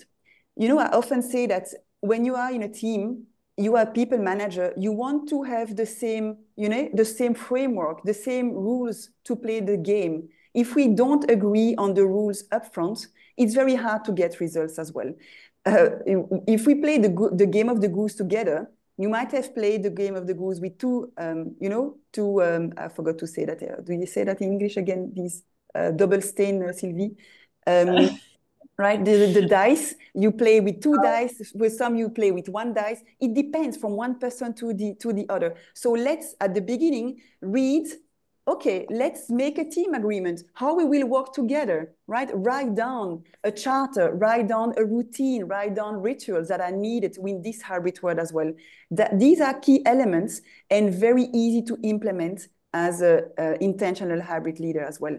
You know, I often say that when you are in a team, you are a people manager, you want to have the same, you know, the same framework, the same rules to play the game. If we don't agree on the rules upfront, it's very hard to get results as well. Uh, if we play the, the game of the goose together, you might have played the game of the goose with two, um, you know, two, um, I forgot to say that. Uh, do you say that in English again? These uh, double stain, uh, Sylvie? Um, right, the, the dice, you play with two oh. dice, with some you play with one dice. It depends from one person to the, to the other. So let's, at the beginning, read okay, let's make a team agreement, how we will work together, right? Write down a charter, write down a routine, write down rituals that are needed in this hybrid world as well. That these are key elements and very easy to implement as an intentional hybrid leader as well.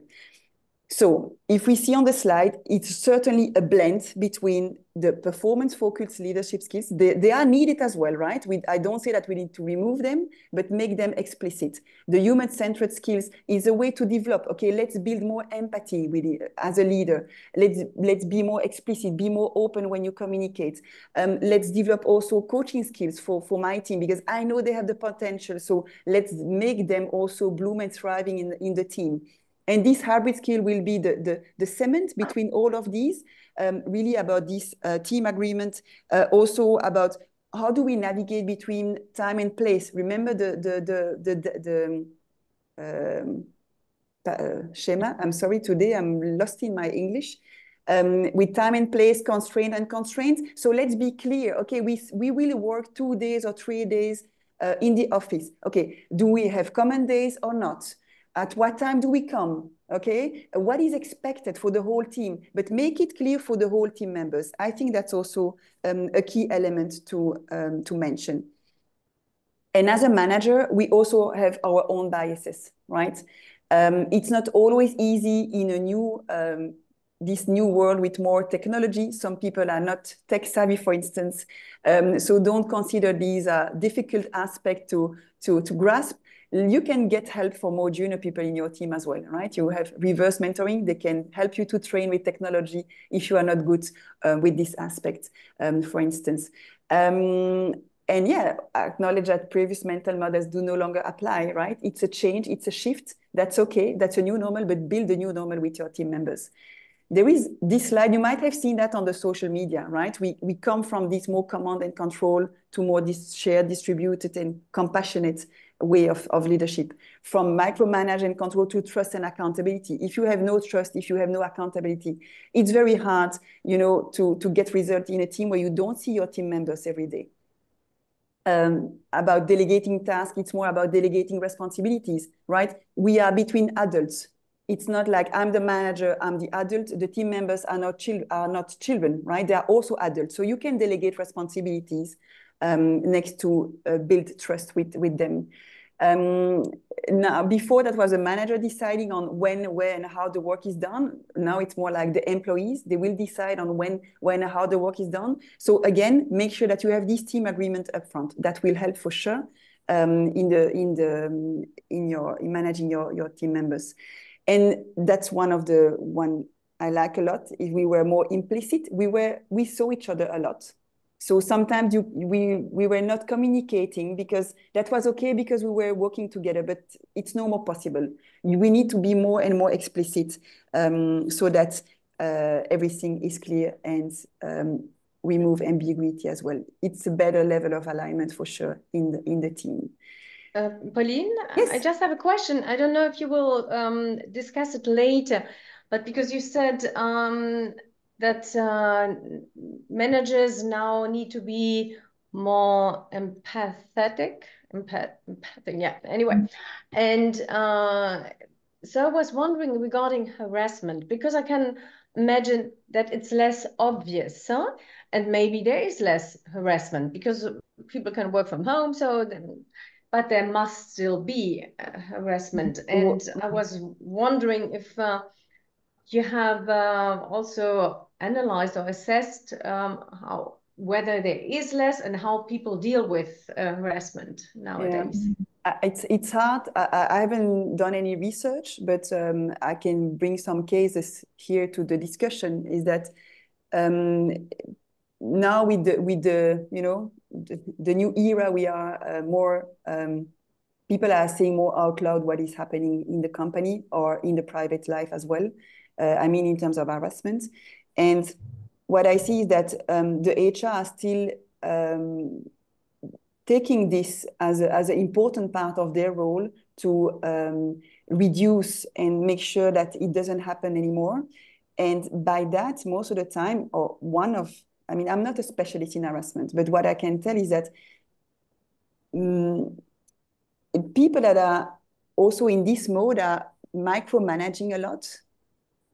So if we see on the slide, it's certainly a blend between the performance-focused leadership skills. They, they are needed as well, right? We, I don't say that we need to remove them, but make them explicit. The human-centered skills is a way to develop, okay, let's build more empathy with it, as a leader. Let's, let's be more explicit, be more open when you communicate. Um, let's develop also coaching skills for, for my team because I know they have the potential. So let's make them also bloom and thriving in, in the team. And this hybrid skill will be the, the, the cement between all of these, um, really about this uh, team agreement, uh, also about how do we navigate between time and place. Remember the, the, the, the, the um, uh, schema, I'm sorry, today I'm lost in my English. Um, with time and place, constraint and constraints. So let's be clear. Okay, we, we will work two days or three days uh, in the office. Okay, do we have common days or not? At what time do we come? Okay, what is expected for the whole team, but make it clear for the whole team members. I think that's also um, a key element to, um, to mention. And as a manager, we also have our own biases, right? Um, it's not always easy in a new um, this new world with more technology. Some people are not tech savvy, for instance. Um, so don't consider these a difficult aspect to, to, to grasp you can get help for more junior people in your team as well, right? You have reverse mentoring. They can help you to train with technology if you are not good uh, with this aspect, um, for instance. Um, and yeah, acknowledge that previous mental models do no longer apply, right? It's a change, it's a shift. That's okay. That's a new normal, but build a new normal with your team members. There is this slide, you might have seen that on the social media, right? We, we come from this more command and control to more this shared, distributed, and compassionate way of, of leadership. From micromanage and control to trust and accountability. If you have no trust if you have no accountability it's very hard you know to to get result in a team where you don't see your team members every day. Um, about delegating tasks it's more about delegating responsibilities right? We are between adults. It's not like i'm the manager i'm the adult. The team members are not chil- are not children right? They are also adults. So you can delegate responsibilities um, next to uh, build trust with, with them. Um, now, before that was a manager deciding on when, where, and how the work is done. Now it's more like the employees. They will decide on when, when, and how the work is done. So again, make sure that you have this team agreement upfront. That will help for sure um, in the in the in your in managing your your team members. And that's one of the one I like a lot. If we were more implicit, we were we saw each other a lot. So sometimes you, we, we were not communicating because that was okay because we were working together, but it's no more possible. We need to be more and more explicit um, so that uh, everything is clear and um, remove ambiguity as well. It's a better level of alignment for sure in the, in the team. Uh, Pauline, yes. I just have a question. I don't know if you will um, discuss it later, but because you said um, that uh, managers now need to be more empathetic empath, empathic yeah anyway. And uh, so i was wondering regarding harassment because i can imagine that it's less obvious huh? and maybe there is less harassment because people can work from home so then but there must still be uh, harassment. And i was wondering if uh, you have uh, also analyzed or assessed um, how whether there is less and how people deal with uh, harassment nowadays. Yeah. It's it's hard. I, I, haven't done any research, but um, I can bring some cases here to the discussion. Is that um, now with the with the you know the, the new era, we are uh, more um, people are saying more out loud what is happening in the company or in the private life as well. Uh, I mean, in terms of harassment. And what I see is that um, the HR are still um, taking this as, a, as an important part of their role to um, reduce and make sure that it doesn't happen anymore. And by that, most of the time, or one of, I mean, I'm not a specialist in harassment, but what I can tell is that um, people that are also in this mode are micromanaging a lot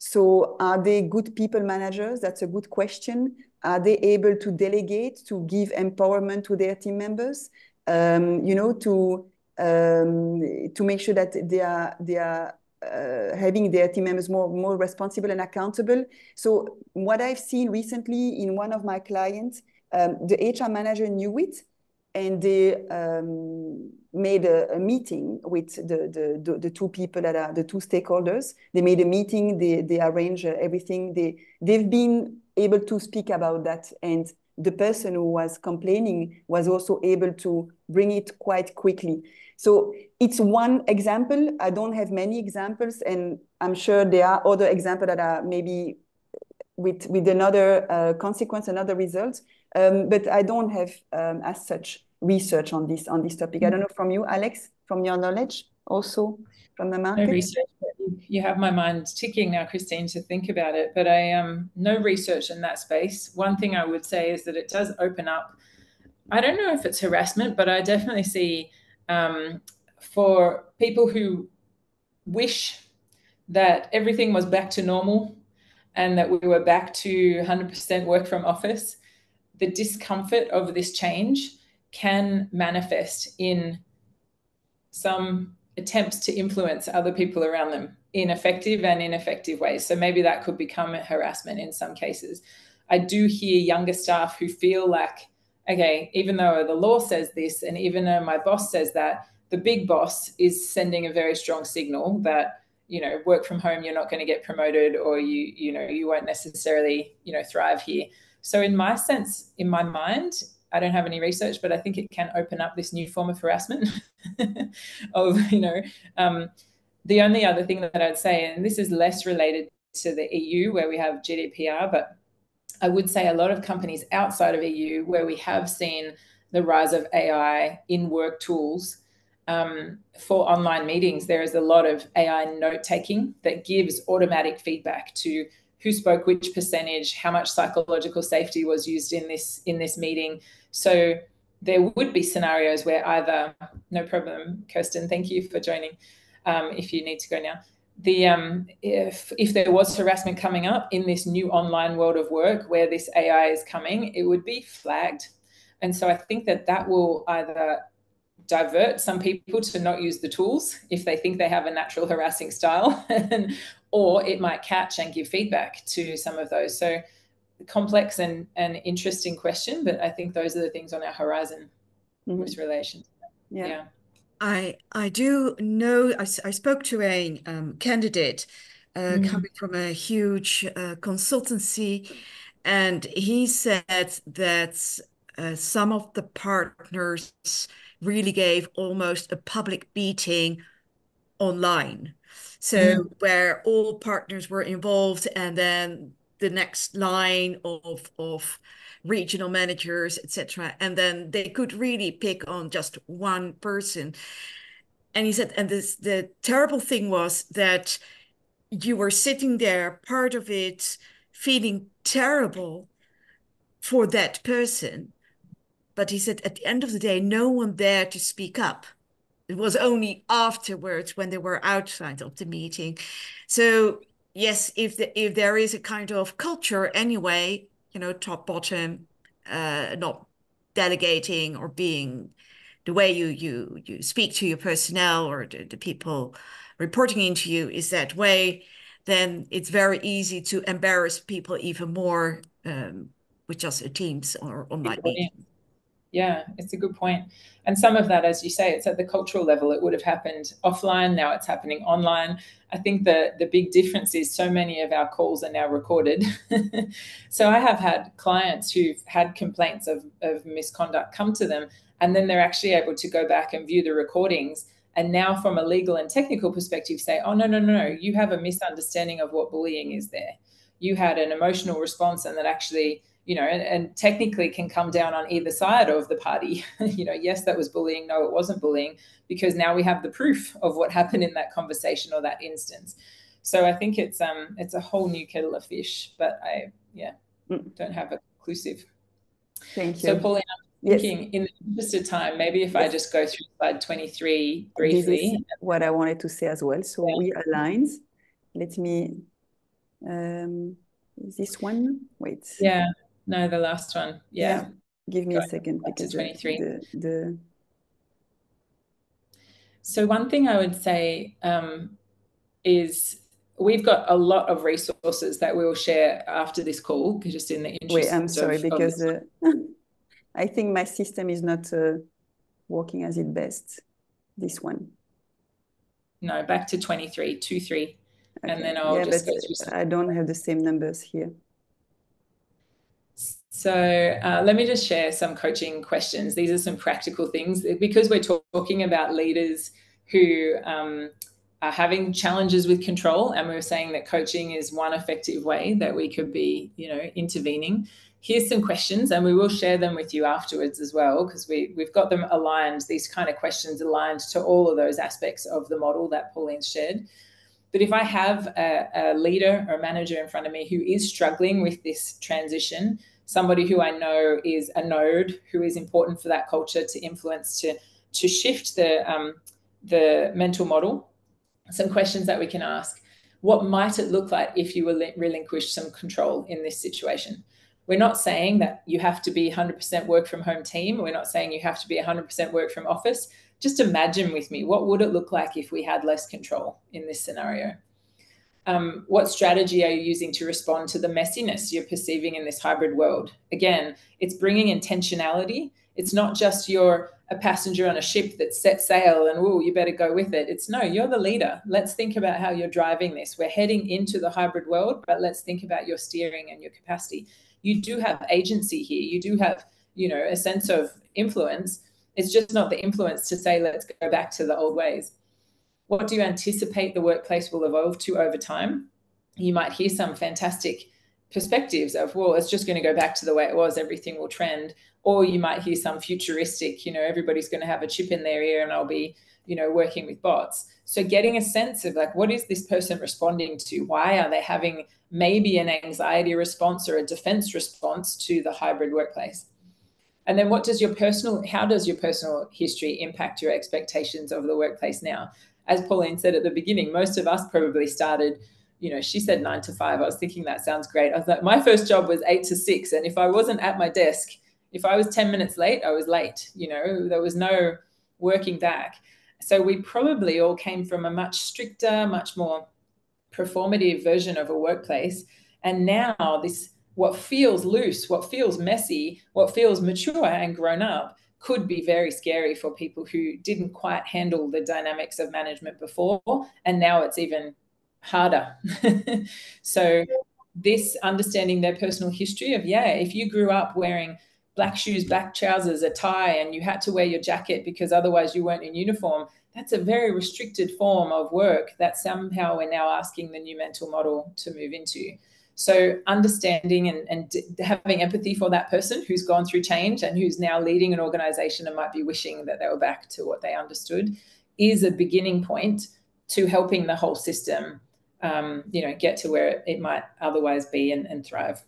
so are they good people managers? That's a good question. Are they able to delegate, to give empowerment to their team members? Um, you know, to um, to make sure that they are they are uh, having their team members more more responsible and accountable. So what I've seen recently in one of my clients, um, the HR manager knew it, and they um, made a, a, meeting with the, the, the, the, two people that are the two stakeholders. They made a meeting, they, they arranged everything. They, they've been able to speak about that. And the person who was complaining was also able to bring it quite quickly. So it's one example. I don't have many examples, and I'm sure there are other examples that are maybe with, with another uh, consequence, another result. Um, but I don't have um, as such research on this on this topic. I don't know from you, Alex, from your knowledge also from the market. No research. You have my mind ticking now, Christine, to think about it. But I um no research in that space. One thing I would say is that it does open up. I don't know if it's harassment, but I definitely see um, for people who wish that everything was back to normal and that we were back to 100% work from office, the discomfort of this change can manifest in some attempts to influence other people around them in effective and ineffective ways. So maybe that could become harassment in some cases. I do hear younger staff who feel like, okay, even though the law says this, and even though my boss says that, the big boss is sending a very strong signal that you know work from home you're not going to get promoted or you you know you won't necessarily you know thrive here so in my sense in my mind I don't have any research, but I think it can open up this new form of harassment. of you know, um, the only other thing that I'd say, and this is less related to the EU where we have GDPR, but I would say a lot of companies outside of EU where we have seen the rise of AI in work tools um, for online meetings, there is a lot of AI note taking that gives automatic feedback to who spoke which percentage, how much psychological safety was used in this in this meeting. So there would be scenarios where either, no problem, Kirsten, thank you for joining. Um, if you need to go now, the um, if if there was harassment coming up in this new online world of work where this AI is coming, it would be flagged, and so I think that that will either divert some people to not use the tools if they think they have a natural harassing style, or it might catch and give feedback to some of those. So complex and, and interesting question, but I think those are the things on our horizon mm-hmm. with relations. Yeah. yeah. I I do know. I, I spoke to a um, candidate uh, mm. coming from a huge uh, consultancy, and he said that uh, some of the partners really gave almost a public beating online. So mm. where all partners were involved, and then the next line of of regional managers, etc. And then they could really pick on just one person. And he said, and this the terrible thing was that you were sitting there, part of it, feeling terrible for that person. But he said, at the end of the day, no one dared to speak up. It was only afterwards when they were outside of the meeting. So yes, if the, if there is a kind of culture anyway, you know, top bottom, uh, not delegating or being the way you you you speak to your personnel or the, the people reporting into you is that way, then it's very easy to embarrass people even more um, with just a Teams or online meeting. Yeah, it's a good point. And some of that, as you say, it's at the cultural level. It would have happened offline. Now it's happening online. I think the the big difference is so many of our calls are now recorded. so I have had clients who've had complaints of, of misconduct come to them, and then they're actually able to go back and view the recordings. And now, from a legal and technical perspective, say, oh no, no, no, no, you have a misunderstanding of what bullying is there. You had an emotional response, and that actually you know, and, and, technically can come down on either side of the party. you know, yes, that was bullying. No, it wasn't bullying because now we have the proof of what happened in that conversation or that instance. So I think it's um it's a whole new kettle of fish, but I yeah mm. don't have a conclusive. Thank you. So Pauline, I'm thinking yes. in the interest of time, maybe if yes. I just go through slide 23 briefly. what I wanted to say as well. So yeah. we aligned. Let me um this one. Wait. Yeah. No, the last one. Yeah. yeah. Give me Go a second because 23. The, the, So one thing I would say, um, is we've got a lot of resources that we will share after this call, just in the interest. Wait, I'm sorry of, because of uh, I think my system is not uh, working as it best. This one. No, back to 23, 2, 3. Okay. And then I'll yeah, just go through. I don't have the same numbers here. So uh, let me just share some coaching questions. These are some practical things because we're talking about leaders who um, are having challenges with control, and we are saying that coaching is one effective way that we could be, you know, intervening. Here's some questions, and we will share them with you afterwards as well, because we we've got them aligned. These kind of questions aligned to all of those aspects of the model that Pauline shared. But if I have a, a leader or a manager in front of me who is struggling with this transition, somebody who I know is a node who is important for that culture to influence to to shift the um, the mental model some questions that we can ask. What might it look like if you were relinquish some control in this situation? We're not saying that you have to be 100% work from home team. We're not saying you have to be 100% work from office. Just imagine with me, what would it look like if we had less control in this scenario? Um, what strategy are you using to respond to the messiness you're perceiving in this hybrid world? Again, it's bringing intentionality. It's not just you're a passenger on a ship that set sail and oh you better go with it. It's no you're the leader. Let's think about how you're driving this. We're heading into the hybrid world but let's think about your steering and your capacity. You do have agency here. You do have you know a sense of influence. It's just not the influence to say let's go back to the old ways what do you anticipate the workplace will evolve to over time? You might hear some fantastic perspectives of well it's just going to go back to the way it was everything will trend. Or you might hear some futuristic you know everybody's going to have a chip in their ear and i'll be you know working with bots. So getting a sense of like what is this person responding to? Why are they having maybe an anxiety response or a defense response to the hybrid workplace? And then what does your personal how does your personal history impact your expectations of the workplace now as pauline said at the beginning most of us probably started you know she said nine to five i was thinking that sounds great i was like my first job was eight to six and if i wasn't at my desk if I was 10 minutes late, I was late. You know, there was no working back. So we probably all came from a much stricter, much more performative version of a workplace. And now this what feels loose, what feels messy, what feels mature and grown up could be very scary for people who didn't quite handle the dynamics of management before. And now it's even harder. so, this understanding their personal history of, yeah, if you grew up wearing black shoes, black trousers, a tie, and you had to wear your jacket because otherwise you weren't in uniform. That's a very restricted form of work that somehow we're now asking the new mental model to move into. So, understanding and, and having empathy for that person who's gone through change and who's now leading an organization and might be wishing that they were back to what they understood is a beginning point to helping the whole system, um, you know, get to where it might otherwise be and, and thrive.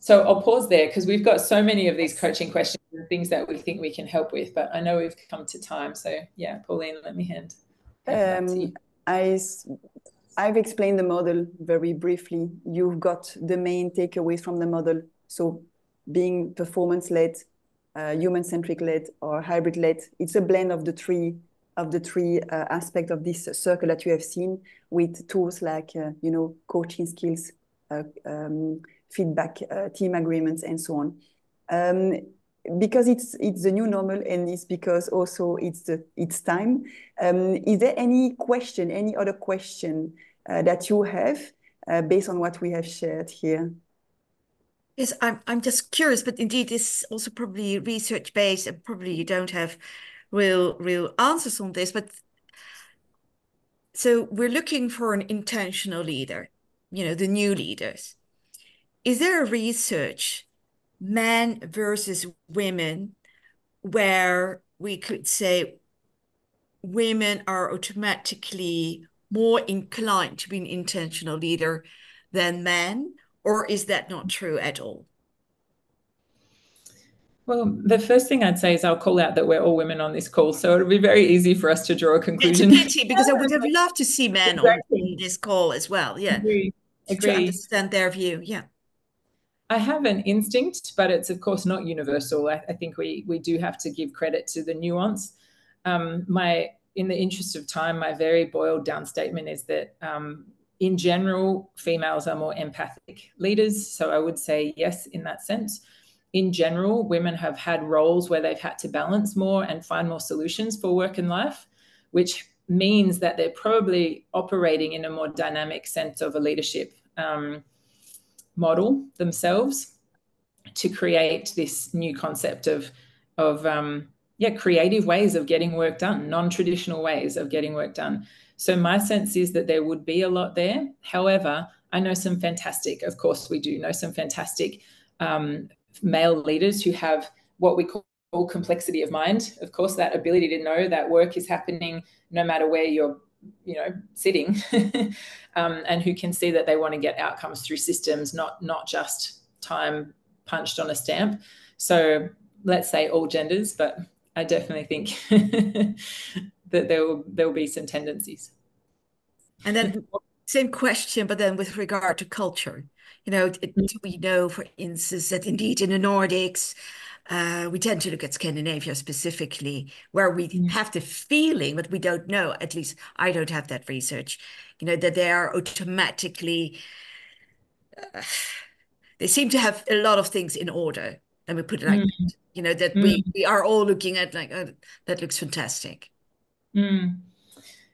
So I'll pause there because we've got so many of these coaching questions and things that we think we can help with, but I know we've come to time. So yeah, Pauline, let me hand. Um, I, I've explained the model very briefly. You've got the main takeaways from the model. So being performance-led, uh, human-centric led, or hybrid-led, it's a blend of the three of the three uh, aspects of this circle that you have seen with tools like, uh, you know, coaching skills, uh, um, feedback, uh, team agreements, and so on. Um, because it's it's the new normal and it's because also it's the it's time. Um, is there any question, any other question that you have uh, based on what we have shared here? Yes, I'm I'm just curious, but indeed, this also probably research based, and probably you don't have real real answers on this. But so we're looking for an intentional leader, you know, the new leaders is there a research men versus women where we could say women are automatically more inclined to be an intentional leader than men or is that not true at all well, the first thing I'd say is I'll call out that we're all women on this call, so it'll be very easy for us to draw a conclusion. It's a pity because I would have loved to see men exactly. on this call as well. Yeah, Agree. Agree. to understand their view. Yeah. I have an instinct, but it's of course not universal. I, I think we we do have to give credit to the nuance. Um, my in the interest of time, my very boiled down statement is that um, in general, females are more empathic leaders. So I would say yes in that sense. In general, women have had roles where they've had to balance more and find more solutions for work and life, which means that they're probably operating in a more dynamic sense of a leadership um, model themselves to create this new concept of of um, yeah creative ways of getting work done non-traditional ways of getting work done. So my sense is that there would be a lot there. However i know some fantastic of course we do know some fantastic um, male leaders who have what we call complexity of mind. Of course that ability to know that work is happening no matter where you're you know sitting um, and who can see that they want to get outcomes through systems not not just time punched on a stamp. So let's say all genders but i definitely think that there will there will be some tendencies and then same question but then with regard to culture you know do we know for instance that indeed in the nordics uh, we tend to look at Scandinavia specifically, where we mm. have the feeling, but we don't know. At least I don't have that research. You know that they are automatically. Uh, they seem to have a lot of things in order. Let me put it like mm. that. You know that mm. we we are all looking at like oh, that looks fantastic. Mm.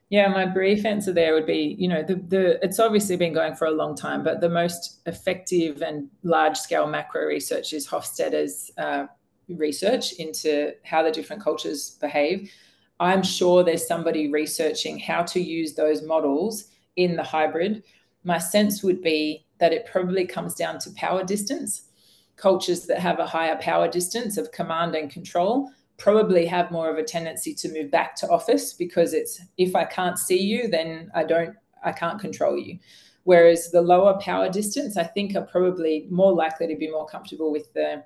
Yeah, my brief answer there would be, you know, the the it's obviously been going for a long time, but the most effective and large scale macro research is Hofstede's uh, research into how the different cultures behave. I'm sure there's somebody researching how to use those models in the hybrid. My sense would be that it probably comes down to power distance. Cultures that have a higher power distance of command and control probably have more of a tendency to move back to office because it's if I can't see you, then I don't I can't control you. Whereas the lower power distance, I think, are probably more likely to be more comfortable with the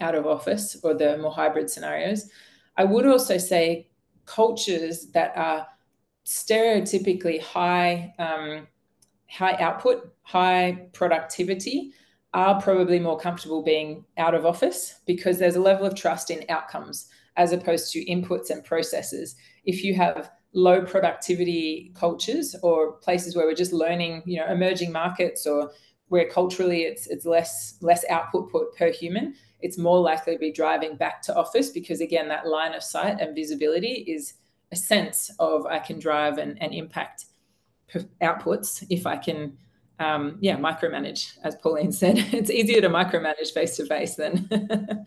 out of office or the more hybrid scenarios. I would also say cultures that are stereotypically high um, high output, high productivity are probably more comfortable being out of office because there's a level of trust in outcomes as opposed to inputs and processes. If you have low productivity cultures or places where we're just learning, you know, emerging markets or where culturally it's it's less less output per human, it's more likely to be driving back to office because again that line of sight and visibility is a sense of i can drive and, and impact outputs if i can um, yeah micromanage as pauline said. It's easier to micromanage face to face than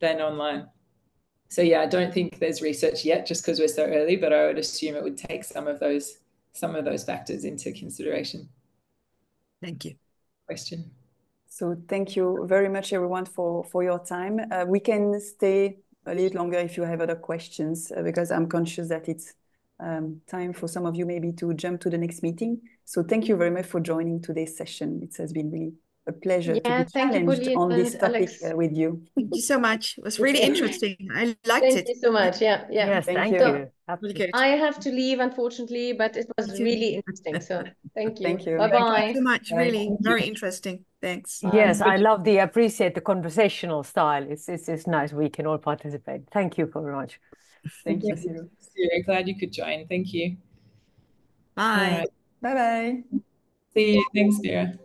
than online. So yeah i don't think there's research yet just because we're so early but i would assume it would take some of those some of those factors into consideration. Thank you. Question? So thank you very much, everyone, for, for your time. Uh, we can stay a little longer if you have other questions, uh, because I'm conscious that it's um, time for some of you maybe to jump to the next meeting. So thank you very much for joining today's session. It has been really a pleasure yeah, to be challenged you, on this topic uh, with you. Thank you so much. It was really interesting. I liked thank it. Thank you so much. Yeah, yeah. Yes, thank, thank you. you. I have to leave, unfortunately, but it was really interesting. So thank you. Thank you. Bye bye. Thank you so much. Really, very interesting. Thanks. Yes, I love the appreciate the conversational style. It's it's it's nice. We can all participate. Thank you very much. Thank you. Very glad you could join. Thank you. Bye. Bye bye. See you. Thanks, Vera.